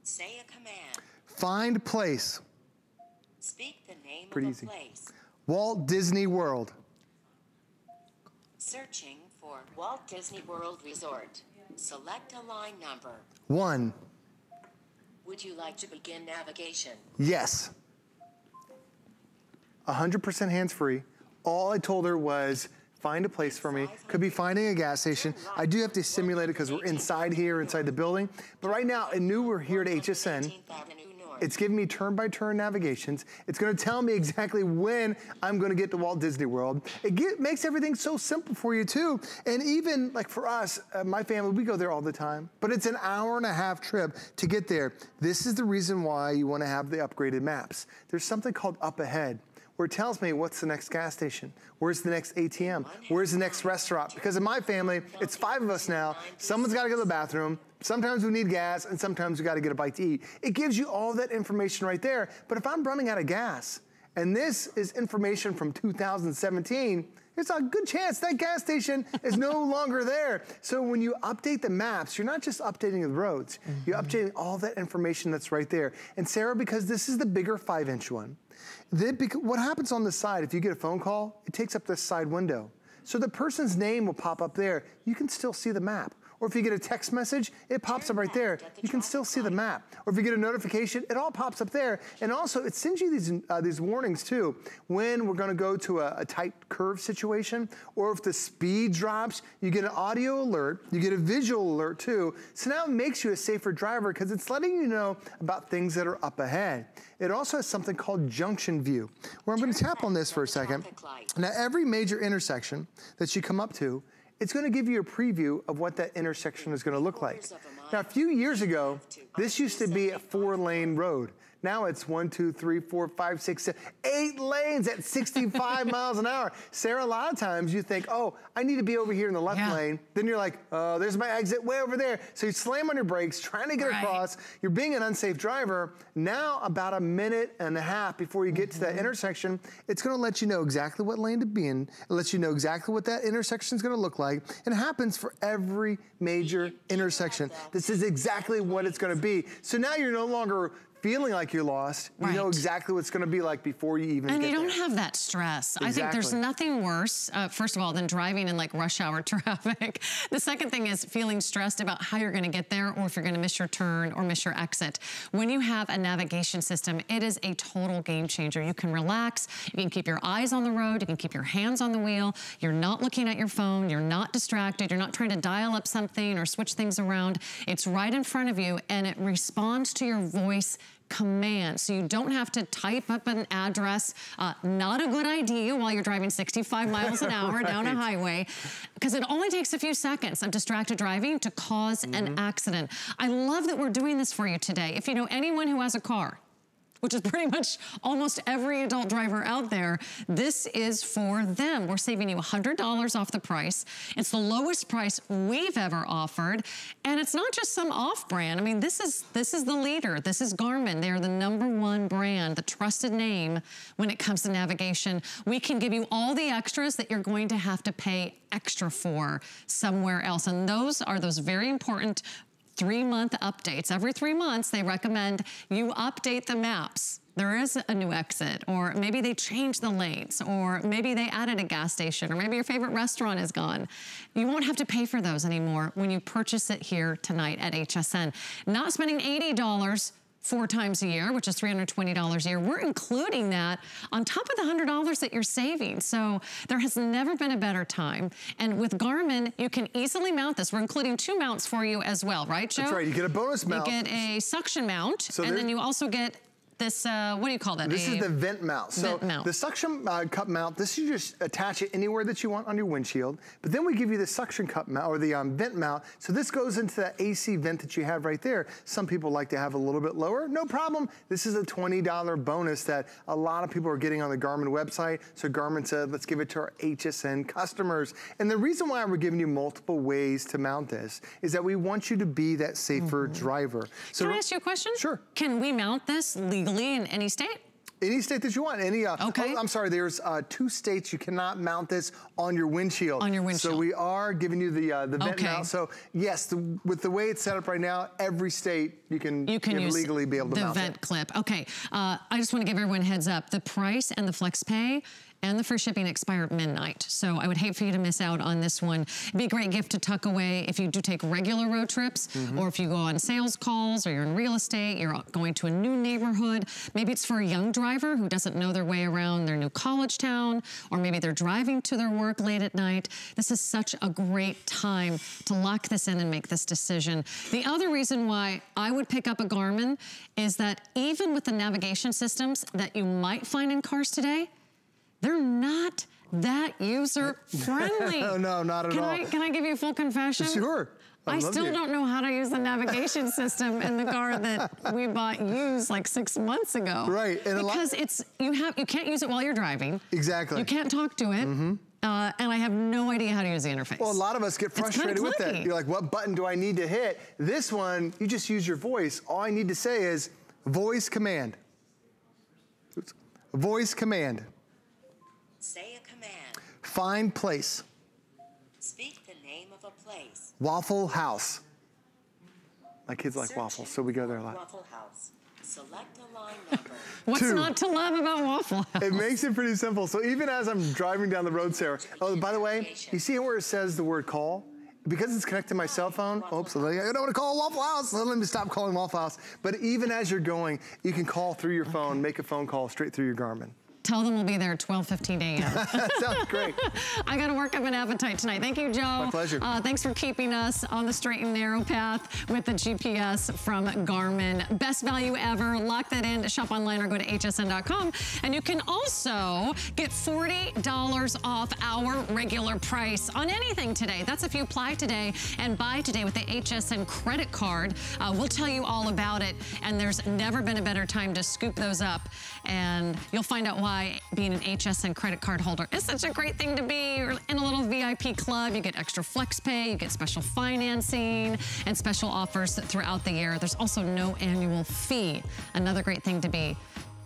Say a command. find place, Speak the name Pretty of a easy. place. Walt Disney World. Searching for Walt Disney World Resort. Select a line number. One, Would you like to begin navigation? yes. 100% hands-free. All I told her was find a place for me. Could be finding a gas station. I do have to simulate it because we're inside here, inside the building. But right now, I knew we're here at HSN. 18th Avenue North. It's giving me turn-by-turn navigations. It's gonna tell me exactly when I'm gonna get to Walt Disney World. It get, makes everything so simple for you too. And even like for us, uh, my family, we go there all the time, but it's an hour and a half trip to get there. This is the reason why you wanna have the upgraded maps. There's something called Up Ahead where it tells me what's the next gas station, where's the next ATM, where's the next restaurant. Because in my family, it's five of us now. Someone's got to go to the bathroom. Sometimes we need gas, and sometimes we got to get a bite to eat. It gives you all that information right there. But if I'm running out of gas, and this is information from 2017, there's a good chance that gas station is no <laughs> longer there. So when you update the maps, you're not just updating the roads, you're mm-hmm. updating all that information that's right there. And Sarah, because this is the bigger five inch one, then what happens on the side, if you get a phone call, it takes up this side window. So the person's name will pop up there. You can still see the map. Or if you get a text message, it pops up right there. You can still see the map. Or if you get a notification, it all pops up there. And also, it sends you these, uh, these warnings too when we're gonna go to a, a tight curve situation, or if the speed drops, you get an audio alert, you get a visual alert too. So now it makes you a safer driver because it's letting you know about things that are up ahead. It also has something called junction view, where I'm gonna tap on this for a second. Now, every major intersection that you come up to, it's gonna give you a preview of what that intersection is gonna look like. Now, a few years ago, this used to be a four lane road. Now it's one, two, three, four, five, six, seven, eight lanes at 65 <laughs> miles an hour. Sarah, a lot of times you think, oh, I need to be over here in the left Yeah. lane. Then you're like, oh, there's my exit way over there. So you slam on your brakes, trying to get Right. across. You're being an unsafe driver. Now, about a minute and a half before you get to that mm-hmm. intersection, it's gonna let you know exactly what lane to be in. It lets you know exactly what that intersection is gonna look like. And it happens for every major intersection. This is exactly what it's gonna be. So now you're no longer feeling like you're lost. You know exactly what it's gonna be like before you even And you don't there. have that stress. I think there's nothing worse, uh, first of all, than driving in like rush hour <laughs> traffic. the second thing is feeling stressed about how you're gonna get there or if you're gonna miss your turn or miss your exit. When you have a navigation system, it is a total game changer. You can relax, you can keep your eyes on the road, you can keep your hands on the wheel, you're not looking at your phone, you're not distracted, you're not trying to dial up something or switch things around. It's right in front of you and it responds to your voice command. So you don't have to type up an address. Uh, not a good idea while you're driving 65 miles an hour <laughs> down a highway because it only takes a few seconds of distracted driving to cause an accident. I love that we're doing this for you today. If you know anyone who has a car, which is <laughs> pretty much almost every adult driver out there, this is for them. We're saving you $100 off the price. It's the lowest price we've ever offered. And it's not just some off brand. I mean, this is this is the leader. This is Garmin. They're the number one brand, the trusted name when it comes to navigation. We can give you all the extras that you're going to have to pay extra for somewhere else. And those are those very important three month updates. Every three months, they recommend you update the maps. There is a new exit, or maybe they changed the lanes, or maybe they added a gas station, or maybe your favorite restaurant is gone. You won't have to pay for those anymore when you purchase it here tonight at HSN. Not spending $80 four times a year, which is $320 a year. We're including that on top of the $100 that you're saving. So there has never been a better time. And with Garmin, you can easily mount this. We're including two mounts for you as well, right, Joe? That's right, you get a bonus mount. You get a suction mount, So and then you also get this, uh, what do you call that? This is the vent mount. So Vent mount. the suction uh, cup mount, this you just attach it anywhere that you want on your windshield. But then we give you the suction cup mount or the um, vent mount. So this goes into that AC vent that you have right there. Some people like to have a little bit lower. No problem. This is a $20 bonus that a lot of people are getting on the Garmin website. So Garmin said, let's give it to our HSN customers. And the reason why we're giving you multiple ways to mount this is that we want you to be that safer driver. So Can I ask you a question? Sure. Can we mount this legally in any state? Any state that you want. Any. Uh, Okay. oh, I'm sorry. There's uh, two states you cannot mount this on your windshield. On your windshield. So we are giving you the uh, the vent Okay. mount. So yes, the, with the way it's set up right now, every state you can, You can legally be able to mount it. the vent clip. Okay, uh, I just want to give everyone a heads up. The price and the flex pay and the free shipping expire at midnight. So I would hate for you to miss out on this one. It'd be a great gift to tuck away if you do take regular road trips Mm-hmm. or if you go on sales calls or you're in real estate, you're going to a new neighborhood. Maybe it's for a young driver who doesn't know their way around their new college town, or maybe they're driving to their work late at night. This is such a great time to lock this in and make this decision. The other reason why I would pick up a Garmin is that even with the navigation systems that you might find in cars today, they're not that user friendly. No, <laughs> no, not at can all. I, can I give you a full confession? Sure. I'd I still to. don't know how to use the navigation <laughs> system in the car that we bought used like six months ago. Right, and because it's you have you can't use it while you're driving. Exactly. You can't talk to it. Uh, and I have no idea how to use the interface. Well, a lot of us get frustrated with that. You're like, what button do I need to hit? This one, you just use your voice. All I need to say is voice command. Oops. Voice command. Say a command. Find place. Speak the name of a place. Waffle House. My kids like Search waffles, so we go there a lot. Waffle House. Select a line number. <laughs> What's two. not to love about Waffle House? It makes it pretty simple. So even as I'm driving down the road, Sarah, oh, by the way, you see where it says the word call? because it's connected to my cell phone, oops, I don't want to call Waffle House, so let me stop calling Waffle House. But even as you're going, you can call through your phone, make a phone call straight through your Garmin. Tell them we'll be there at 12:15 a.m. Sounds great. <laughs> I got to work up an appetite tonight. Thank you, Joe. My pleasure. Uh, thanks for keeping us on the straight and narrow path with the GPS from Garmin. Best value ever. Lock that in. To shop online or go to hsn.com. And you can also get $40 off our regular price on anything today. That's if you apply today and buy today with the HSN credit card. Uh, we'll tell you all about it. And there's never been a better time to scoop those up. And you'll find out why why being an HSN credit card holder is such a great thing to be. You're in a little VIP club. You get extra flex pay, you get special financing, and special offers throughout the year. There's also no annual fee. Another great thing to be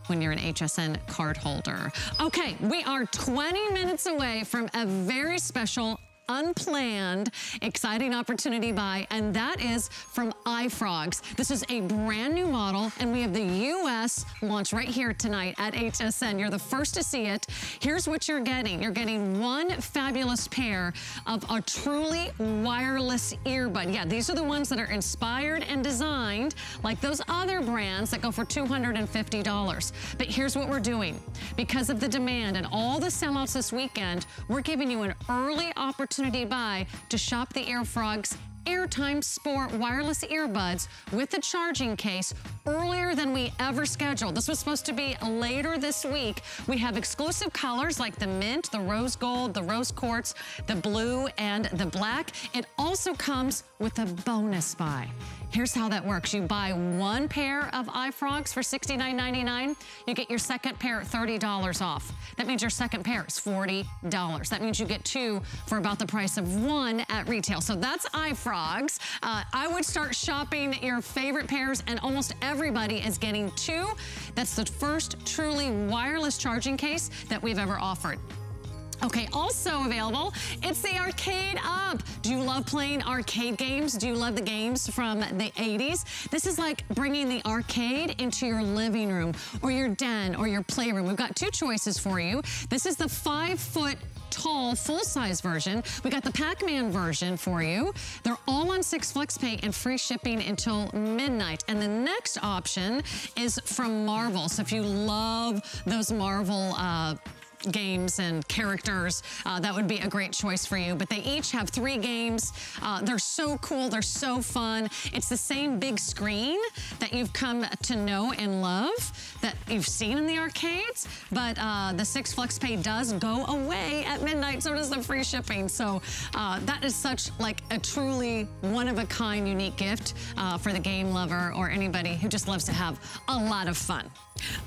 when you're an HSN card holder. Okay, we are 20 minutes away from a very special unplanned, exciting opportunity buy, and that is from iFrogz. This is a brand new model, and we have the U.S. launch right here tonight at HSN. You're the first to see it. Here's what you're getting. You're getting one fabulous pair of a truly wireless earbud. Yeah, these are the ones that are inspired and designed like those other brands that go for $250. But here's what we're doing. Because of the demand and all the sellouts this weekend, we're giving you an early opportunity opportunity buy to shop the iFrogz Airtime Sport wireless earbuds with the charging case earlier than we ever scheduled. This was supposed to be later this week. We have exclusive colors like the mint, the rose gold, the rose quartz, the blue, and the black. It also comes with a bonus buy. Here's how that works. You buy one pair of iFrogz for $69.99. You get your second pair at $30 off. That means your second pair is $40. That means you get two for about the price of one at retail. So that's iFrogz. Uh, I would start shopping your favorite pairs and almost everybody is getting two. That's the first truly wireless charging case that we've ever offered. Okay, also available, it's the Arcade Up. Do you love playing arcade games? Do you love the games from the 80s? This is like bringing the arcade into your living room or your den or your playroom. We've got two choices for you. This is the five foot tall full-size version. We got the Pac-Man version for you. They're all on Six flex pay and free shipping until midnight. And the next option is from Marvel. So if you love those Marvel uh, games and characters, uh, that would be a great choice for you. But they each have three games. Uh, they're so cool. They're so fun. It's the same big screen that you've come to know and love that you've seen in the arcades. But uh, the Six Flex Pay does go away at midnight. So does the free shipping. So uh, that is such like a truly one-of-a-kind unique gift uh, for the game lover or anybody who just loves to have a lot of fun.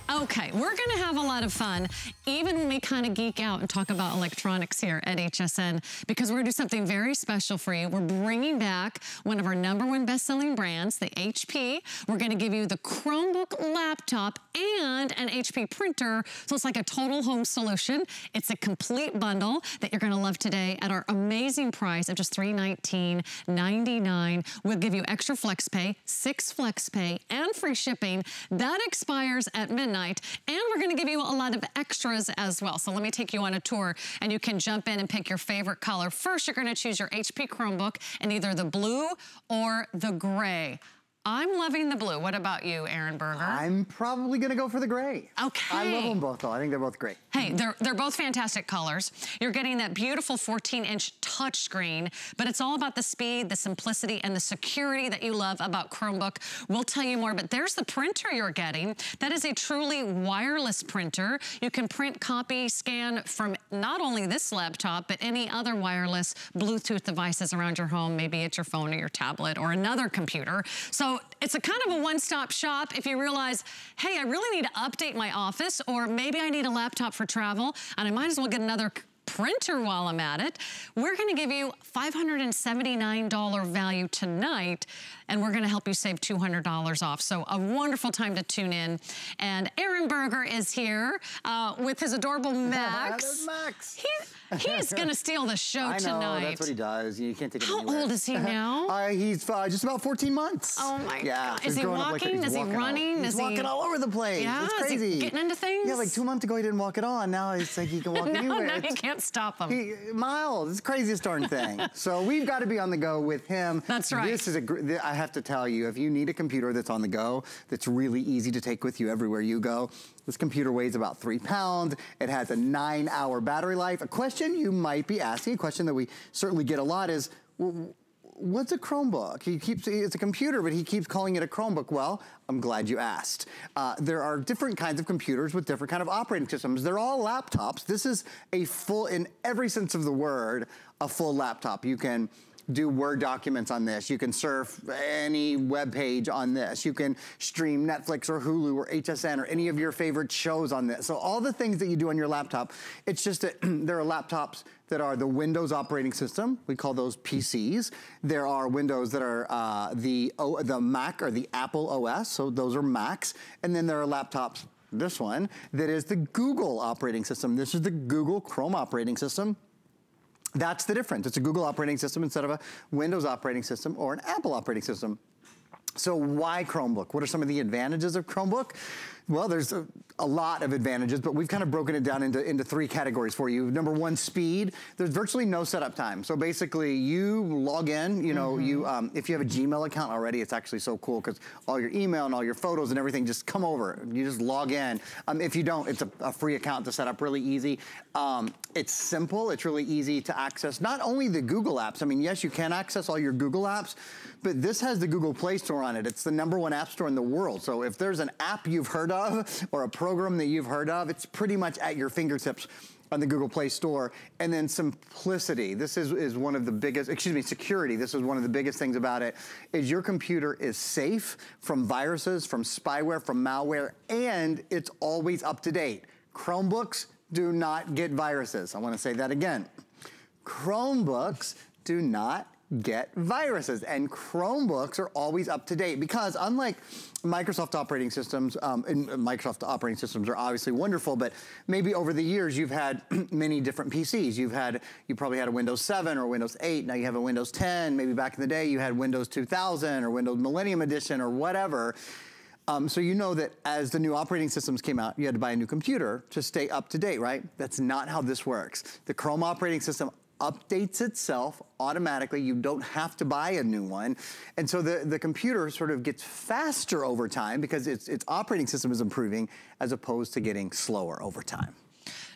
Okay, we're gonna have a lot of fun, even when we kind of geek out and talk about electronics here at HSN, because we're gonna do something very special for you. We're bringing back one of our number one best-selling brands, the HP. We're gonna give you the Chromebook laptop and an HP printer, so it's like a total home solution. It's a complete bundle that you're gonna love today at our amazing price of just $319.99. We'll give you extra flex pay, six flex pay, and free shipping. That expires at midnight. And we're gonna give you a lot of extras as well. So let me take you on a tour and you can jump in and pick your favorite color. First, you're gonna choose your HP Chromebook in either the blue or the gray. I'm loving the blue. What about you, Aaron Berger? I'm probably gonna go for the gray. Okay. I love them both though. I think they're both great. Hey, they're, they're both fantastic colors. You're getting that beautiful 14-inch touchscreen, but it's all about the speed, the simplicity, and the security that you love about Chromebook. We'll tell you more, but there's the printer you're getting. That is a truly wireless printer. You can print, copy, scan from not only this laptop, but any other wireless Bluetooth devices around your home. Maybe it's your phone or your tablet or another computer. So it's a kind of a one-stop shop if you realize, hey, I really need to update my office, or maybe I need a laptop for travel, and I might as well get another printer while I'm at it. We're gonna give you $579 value tonight and we're gonna help you save $200 off. So a wonderful time to tune in. And Aaron Berger is here uh, with his adorable Max. There's Max. He, he's gonna <laughs> steal the show I know, tonight. that's what he does. You can't take it How anywhere. old is he <laughs> now? uh, he's uh, just about 14 months. Oh my yeah, God. he's Is he growing up like walking? he's Is he walking all- running? He's Is he- walking all over the place. Yeah? It's Is he crazy. getting into things? Yeah, like two months ago he didn't walk at all, and now it's like he can walk <laughs> no, anywhere. no, you can't stop him. He, Miles, it's the craziest darn thing. so we've got to be on the go with him. That's right. This is a. gr- th- I have to tell you, if you need a computer that's on the go, that's really easy to take with you everywhere you go. This computer weighs about three pounds. It has a nine-hour battery life. A question you might be asking, a question that we certainly get a lot, is. What's a Chromebook? He keeps it's a computer, but he keeps calling it a Chromebook. Well, I'm glad you asked. Uh, there are different kinds of computers with different kind of operating systems. They're all laptops. This is a full, in every sense of the word, a full laptop. You can do Word documents on this. You can surf any web page on this. You can stream Netflix or Hulu or HSN or any of your favorite shows on this. So all the things that you do on your laptop, it's just that <clears throat> there are laptops that are the Windows operating system. We call those PCs. There are Windows that are uh, the, o, the Mac or the Apple OS. So those are Macs. And then there are laptops, this one, that is the Google operating system. This is the Google Chrome operating system. That's the difference. It's a Google operating system instead of a Windows operating system or an Apple operating system. So why Chromebook? What are some of the advantages of Chromebook? Well, there's a, a, lot of advantages, but we've kind of broken it down into, into three categories for you. Number one, speed. There's virtually no setup time. So basically, you log in, you know, Mm-hmm. you um, if you have a Gmail account already, it's actually so cool because all your email and all your photos and everything just come over. You just log in. Um, if you don't, it's a, a free account to set up really easy. Um, it's simple. It's really easy to access not only the Google apps. I mean, yes, you can access all your Google apps, but this has the Google Play Store on it. It's the number one app store in the world. So if there's an app you've heard of or a program that you've heard of, it's pretty much at your fingertips on the Google Play Store. And then simplicity. This is, is one of the biggest, excuse me, security. This is one of the biggest things about it, is your computer is safe from viruses, from spyware, from malware, and it's always up to date. Chromebooks do not get viruses. I wanna say that again. Chromebooks do not get viruses. And Chromebooks are always up to date because unlike Microsoft operating systems, um, and Microsoft operating systems are obviously wonderful, but maybe over the years you've had <clears throat> many different PCs. You've had, you probably had a Windows 7 or Windows 8, now you have a Windows 10, maybe back in the day you had Windows 2000 or Windows Millennium Edition or whatever. Um, so you know that as the new operating systems came out, you had to buy a new computer to stay up to date, right? That's not how this works. The Chrome operating system updates itself automatically. You don't have to buy a new one. And so the, the computer sort of gets faster over time because its, its operating system is improving as opposed to getting slower over time.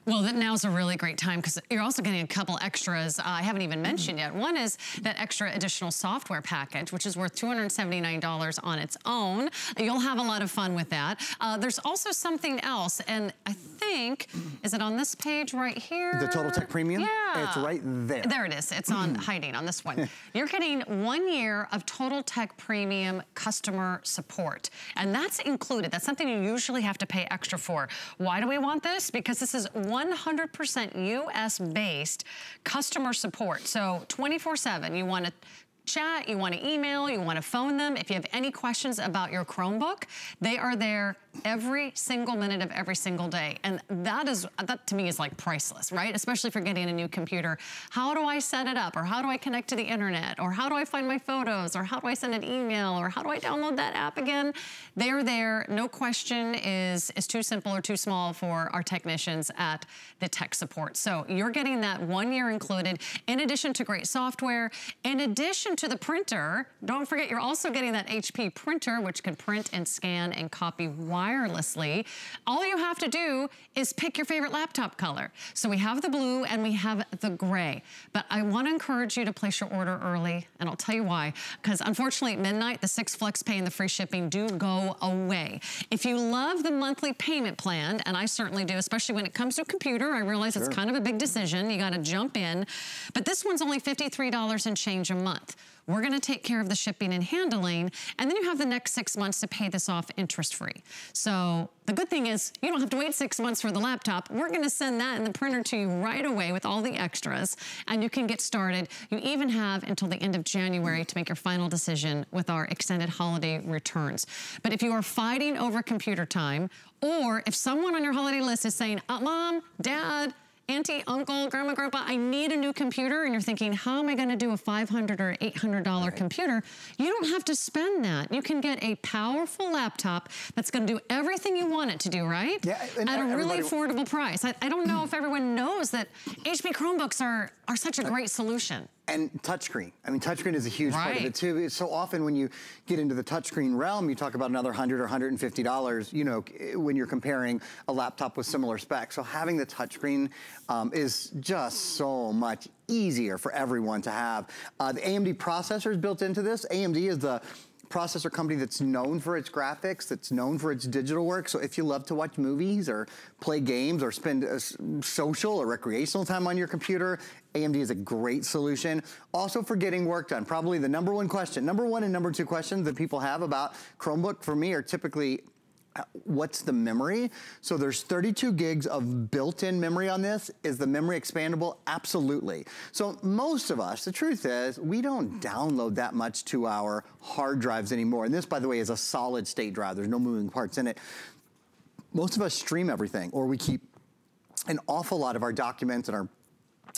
Well, that now's a really great time because you're also getting a couple extras uh, I haven't even mentioned yet. One is that extra additional software package, which is worth $279 on its own. You'll have a lot of fun with that. Uh, there's also something else, and I think, is it on this page right here? The Total Tech Premium? Yeah. It's right there. There it is. It's on <clears throat> hiding on this one. You're getting one year of Total Tech Premium customer support. And that's included. That's something you usually have to pay extra for. Why do we want this? Because this is 100% US based customer support. So 24 7, you want to chat, you want to email, you want to phone them. If you have any questions about your Chromebook, they are there every single minute of every single day. And that is, that to me is like priceless, right? Especially you're getting a new computer. How do I set it up? Or how do I connect to the internet? Or how do I find my photos? Or how do I send an email? Or how do I download that app again? They're there. No question is, is too simple or too small for our technicians at the tech support. So you're getting that one year included in addition to great software, in addition to the printer. Don't forget, you're also getting that HP printer, which can print and scan and copy wirelessly. All you have to do is pick your favorite laptop color. So we have the blue and we have the gray. But I want to encourage you to place your order early, and I'll tell you why. Because unfortunately, at midnight, the six flex pay and the free shipping do go away. If you love the monthly payment plan, and I certainly do, especially when it comes to a computer, I realize it's kind of a big decision. You got to jump in. But this one's only $53 and change a month We're gonna take care of the shipping and handling, and then you have the next six months to pay this off interest-free. So the good thing is you don't have to wait six months for the laptop. We're gonna send that and the printer to you right away with all the extras, and you can get started. You even have until the end of January to make your final decision with our extended holiday returns. But if you are fighting over computer time, or if someone on your holiday list is saying, uh, mom, dad, auntie, uncle, grandma, grandpa, I need a new computer, and you're thinking, how am I gonna do a 500 or $800 right. computer? You don't have to spend that. You can get a powerful laptop that's gonna do everything you want it to do, right? Yeah, At a really affordable price. I, I don't know if everyone knows that HP Chromebooks are, are such a great solution. And touchscreen. I mean, touchscreen is a huge right. part of it too. So often when you get into the touchscreen realm, you talk about another 100 or $150, you know, when you're comparing a laptop with similar specs. So having the touchscreen um, is just so much easier for everyone to have. Uh, the AMD processor is built into this. AMD is the processor company that's known for its graphics, that's known for its digital work. So if you love to watch movies or play games or spend uh, social or recreational time on your computer, AMD is a great solution. Also for getting work done, probably the number one question, number one and number two questions that people have about Chromebook for me are typically what's the memory? So there's 32 gigs of built-in memory on this. Is the memory expandable? Absolutely. So most of us, the truth is, we don't download that much to our hard drives anymore. And this, by the way, is a solid state drive. There's no moving parts in it. Most of us stream everything, or we keep an awful lot of our documents and our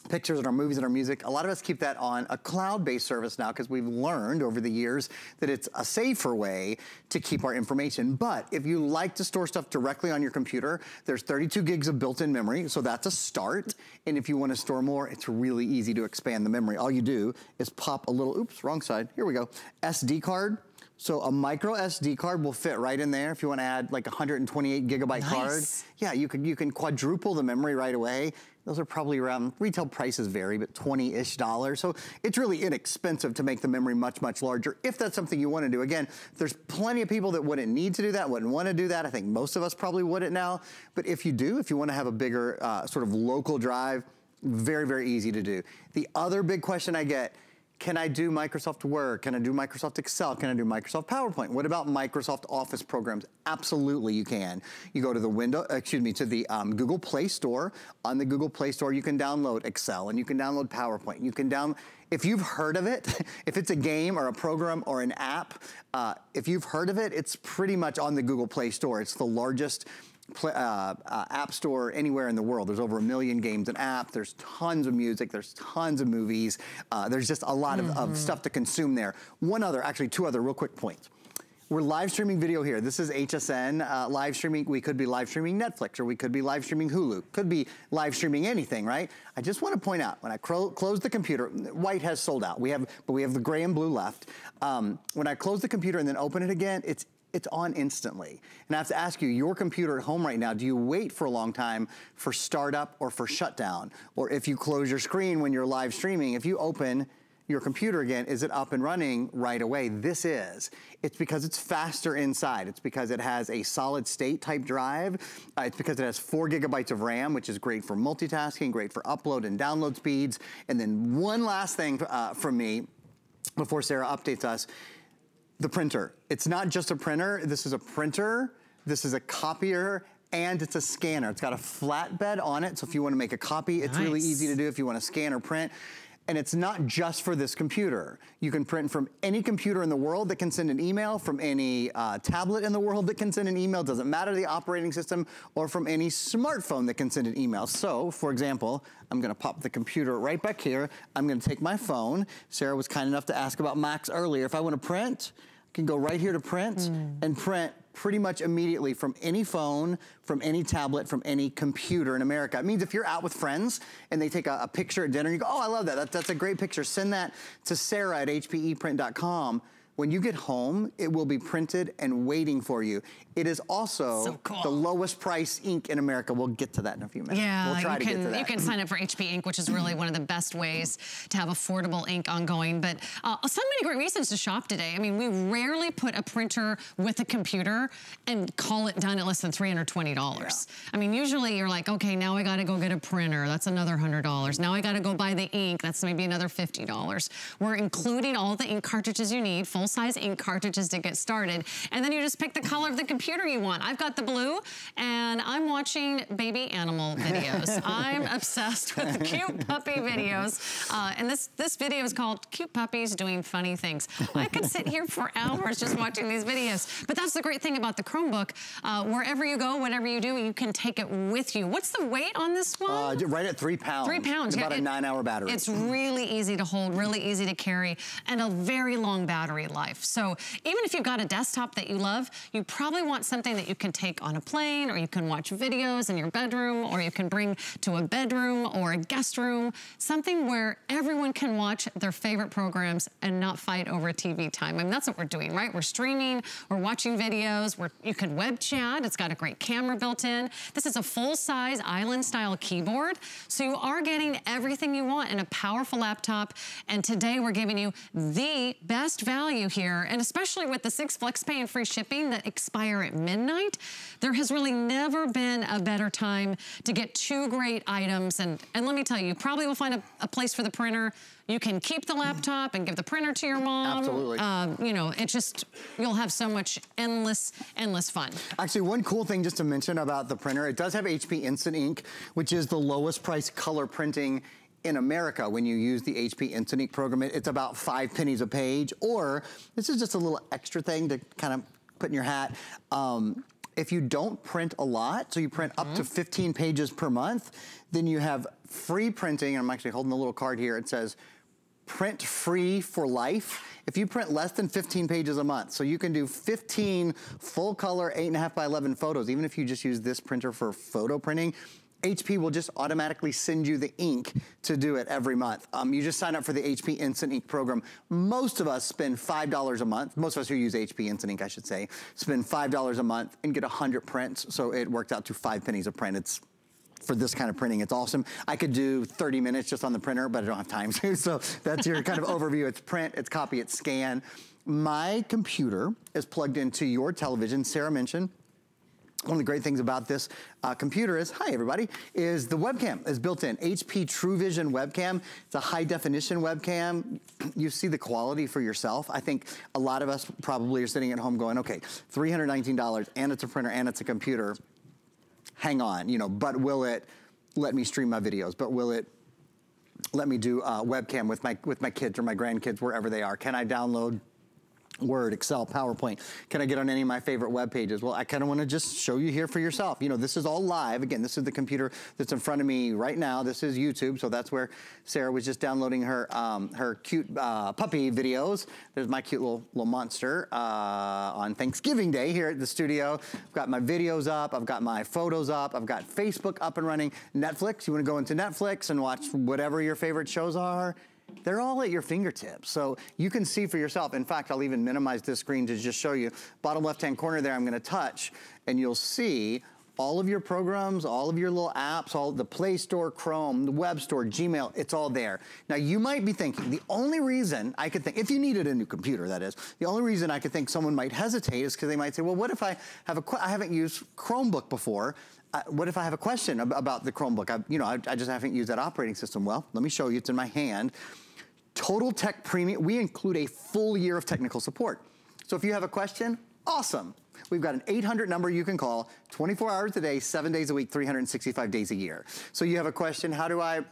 pictures and our movies and our music. A lot of us keep that on a cloud-based service now because we've learned over the years that it's a safer way to keep our information. But if you like to store stuff directly on your computer, there's 32 gigs of built-in memory, so that's a start. And if you want to store more, it's really easy to expand the memory. All you do is pop a little, oops, wrong side, here we go, SD card, so a micro SD card will fit right in there. If you want to add like a 128 gigabyte nice. card, yeah, you can you can quadruple the memory right away. Those are probably around, retail prices vary, but 20-ish dollars. So it's really inexpensive to make the memory much, much larger if that's something you want to do. Again, there's plenty of people that wouldn't need to do that, wouldn't want to do that. I think most of us probably wouldn't now. But if you do, if you want to have a bigger uh, sort of local drive, very, very easy to do. The other big question I get, can I do Microsoft Word? Can I do Microsoft Excel? Can I do Microsoft PowerPoint? What about Microsoft Office programs? Absolutely you can. You go to the window, excuse me, to the um, Google Play Store. On the Google Play Store, you can download Excel and you can download PowerPoint. You can down, if you've heard of it, <laughs> if it's a game or a program or an app, uh, if you've heard of it, it's pretty much on the Google Play Store. It's the largest uh, uh, app store anywhere in the world. There's over a million games and apps. There's tons of music. There's tons of movies. Uh, there's just a lot mm -hmm. of, of mm-hmm. stuff to consume there. One other, actually two other real quick points. We're live streaming video here. This is HSN uh, live streaming. We could be live streaming Netflix or we could be live streaming Hulu. Could be live streaming anything, right? I just want to point out, when I close the computer, white has sold out. We have, but we have the gray and blue left. Um, when I close the computer and then open it again, it's it's on instantly. And I have to ask you, your computer at home right now, do you wait for a long time for startup or for shutdown? Or if you close your screen when you're live streaming, if you open your computer again, is it up and running right away? This is. It's because it's faster inside. It's because it has a solid state type drive. Uh, it's because it has four gigabytes of RAM, which is great for multitasking, great for upload and download speeds. And then one last thing uh, from me before Sarah updates us the printer. It's not just a printer. This is a printer. This is a copier and it's a scanner. It's got a flatbed on it, so if you wanna make a copy, it's nice. really easy to do if you wanna scan or print. And it's not just for this computer. You can print from any computer in the world that can send an email, from any uh, tablet in the world that can send an email, doesn't matter the operating system, or from any smartphone that can send an email. So, for example, I'm gonna pop the computer right back here. I'm gonna take my phone. Sarah was kind enough to ask about Macs earlier. If I wanna print, can go right here to print mm. and print pretty much immediately from any phone, from any tablet, from any computer in America. It means if you're out with friends and they take a, a picture at dinner, you go, oh, I love that. that. That's a great picture. Send that to Sarah at hpeprint.com When you get home, it will be printed and waiting for you. It is also So cool. the lowest price ink in America. We'll get to that in a few minutes. Yeah, we'll try you to can get to that. you can sign up for HP Ink, which is really one of the best ways to have affordable ink ongoing. But uh, so many great reasons to shop today. I mean, we rarely put a printer with a computer and call it done at less than $320. I mean, usually you're like, okay, now I got to go get a printer. That's another $100. Now I got to go buy the ink. That's maybe another $50. We're including all the ink cartridges you need, full-size ink cartridges to get started. And then you just pick the color of the computer you want. I've got the blue, and I'm watching baby animal videos. <laughs> I'm obsessed with <laughs> cute puppy videos. Uh, and this, this video is called Cute Puppies Doing Funny Things. I could sit here for <laughs> hours just watching these videos. But that's the great thing about the Chromebook. Uh, wherever you go, whatever you do, you can take it with you. What's the weight on this one? Uh, right at three pounds. Three pounds, yeah, About a it- nine hour battery. It's really easy to hold, really easy to carry, and a very long battery life. So even if you've got a desktop that you love, you probably want something that you can take on a plane, or you can watch videos in your bedroom, or you can bring to a bedroom or a guest room, something where everyone can watch their favorite programs and not fight over TV time. I mean, that's what we're doing, right? We're streaming, we're watching videos, we're, you can web chat, it's got a great camera built in. This is a full-size island-style keyboard, so you are getting everything you want in a powerful laptop, and today we're giving you the best value here, and especially with the six flex pay and free shipping that expire at midnight, there has really never been a better time to get two great items, and, and let me tell you, you probably will find a, a place for the printer. You can keep the laptop and give the printer to your mom. Absolutely. Um, you know, it just, you'll have so much endless, endless fun. Actually, one cool thing just to mention about the printer, it does have HP Instant Ink, which is the lowest price color printing in America when you use the HP Instant Ink program. It's about five pennies a page, or this is just a little extra thing to kind of put in your hat. Um, if you don't print a lot, so you print up to 15 pages per month, then you have free printing. I'm actually holding a little card here. It says print free for life if you print less than 15 pages a month. So you can do 15 full color 8.5 by 11 photos, even if you just use this printer for photo printing. HP will just automatically send you the ink to do it every month. Um, you just sign up for the HP Instant Ink program. Most of us spend $5 a month. Most of us who use HP Instant Ink, I should say, spend $5 a month and get 100 prints. So it worked out to five pennies a print. It's for this kind of printing. It's awesome. I could do 30 minutes just on the printer, but I don't have time to. <laughs> So that's your kind of overview. It's print, it's copy, it's scan. My computer is plugged into your television. Sarah mentioned one of the great things about this uh, computer is, hi everybody, is the webcam is built in. HP TrueVision webcam. It's a high definition webcam. You see the quality for yourself. I think a lot of us probably are sitting at home going, okay, $319 and it's a printer and it's a computer. Hang on, you know, but will it let me stream my videos? But will it let me do uh, webcam with my with my kids or my grandkids wherever they are? Can I download Word, Excel, PowerPoint. Can I get on any of my favorite web pages? Well, I kind of want to just show you here for yourself. You know, this is all live. Again, this is the computer that's in front of me right now. This is YouTube, so that's where Sarah was just downloading her um, her cute uh, puppy videos. There's my cute little little monster uh, on Thanksgiving Day here at the studio. I've got my videos up. I've got my photos up. I've got Facebook up and running. Netflix. You want to go into Netflix and watch whatever your favorite shows are they're all at your fingertips. So you can see for yourself. In fact, I'll even minimize this screen to just show you. Bottom left-hand corner there, I'm gonna touch, and you'll see all of your programs, all of your little apps, all the Play Store, Chrome, the Web Store, Gmail, it's all there. Now you might be thinking, the only reason I could think, if you needed a new computer, that is, the only reason I could think someone might hesitate is because they might say, well, what if I have a, I haven't used Chromebook before, uh, what if I have a question ab- about the Chromebook? I, you know, I, I just haven't used that operating system. Well, let me show you. It's in my hand. Total Tech Premium. We include a full year of technical support. So if you have a question, awesome. We've got an 800 number you can call 24 hours a day, seven days a week, 365 days a year. So you have a question, how do I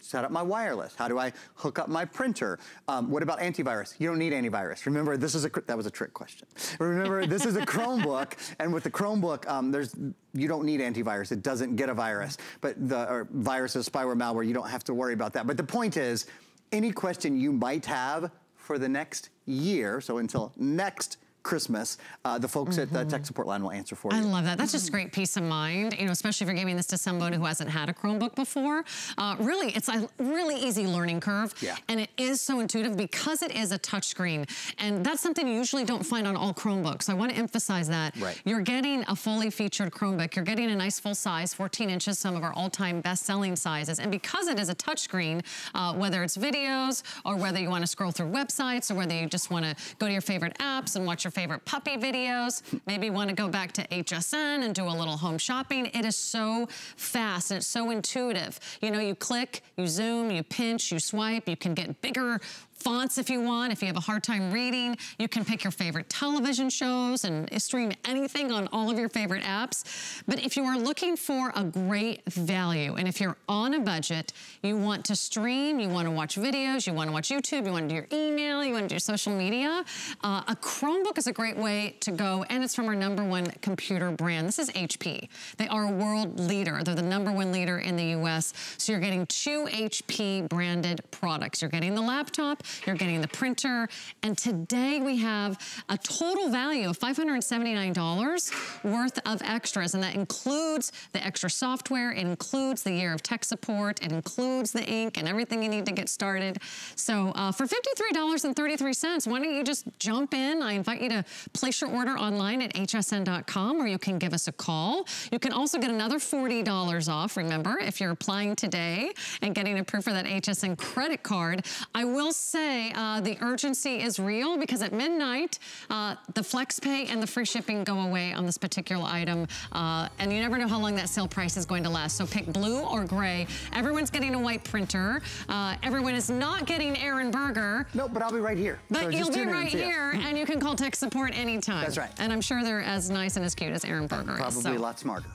set up my wireless? How do I hook up my printer? Um, what about antivirus? You don't need antivirus. Remember, this is a that was a trick question. Remember, this is a Chromebook, <laughs> and with the Chromebook, um, there's you don't need antivirus. It doesn't get a virus, but the or viruses, spyware, malware, you don't have to worry about that. But the point is, any question you might have for the next year, so until next Christmas, uh, the folks at the tech support line will answer for it. I you. love that. That's just great peace of mind, you know, especially if you're giving this to somebody who hasn't had a Chromebook before. Uh, really, it's a really easy learning curve. Yeah. And it is so intuitive because it is a touchscreen. And that's something you usually don't find on all Chromebooks. I want to emphasize that. Right. You're getting a fully featured Chromebook. You're getting a nice full size, 14 inches, some of our all-time best-selling sizes. And because it is a touchscreen, uh, whether it's videos or whether you want to scroll through websites or whether you just want to go to your favorite apps and watch your favorite puppy videos, maybe want to go back to HSN and do a little home shopping. It is so fast and it's so intuitive. You know, you click, you zoom, you pinch, you swipe, you can get bigger fonts if you want. If you have a hard time reading, you can pick your favorite television shows and stream anything on all of your favorite apps. But if you are looking for a great value, and if you're on a budget, you want to stream, you want to watch videos, you want to watch YouTube, you want to do your email, you want to do social media, uh, a Chromebook is a great way to go, and it's from our number one computer brand. This is HP. They are a world leader. They're the number one leader in the US. So you're getting two HP branded products. You're getting the laptop, you're getting the printer, and today we have a total value of $579 worth of extras, and that includes the extra software, it includes the year of tech support, it includes the ink and everything you need to get started. So uh, for $53.33, why don't you just jump in? I invite you to place your order online at hsn.com or you can give us a call. You can also get another $40 off, remember, if you're applying today and getting approved for that HSN credit card. I will say uh, the urgency is real because at midnight, uh, the flex pay and the free shipping go away on this particular item. Uh, and you never know how long that sale price is going to last. So pick blue or gray. Everyone's getting a white printer. Uh, everyone is not getting Aaron Berger. No, but I'll be right here. But So you'll be right here, <clears throat> and you can call tech support anytime. That's right. And I'm sure they're as nice and as cute as Aaron Berger Probably is. so. a lot smarter.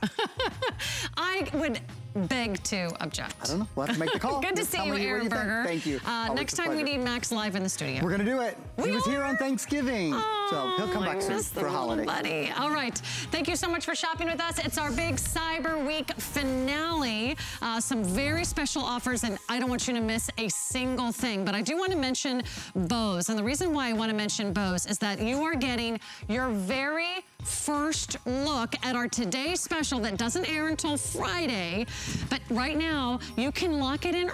<laughs> I would beg to object. I don't know. We'll have to make the call. <laughs> Good to Just see you, Aaron you think. Thank you. Uh, next time we need Max live in the studio. We're gonna do it. We he was here on Thanksgiving, so he'll come Oh, back soon for holiday. Buddy. All right. Thank you so much for shopping with us. It's our big Cyber Week finale. Uh, some very special offers, and I don't want you to miss a single thing. But I do want to mention Bose. And the reason why I want to mention Bose is that you are getting your very first look at our Today special that doesn't air until Friday. But right now, you can lock it in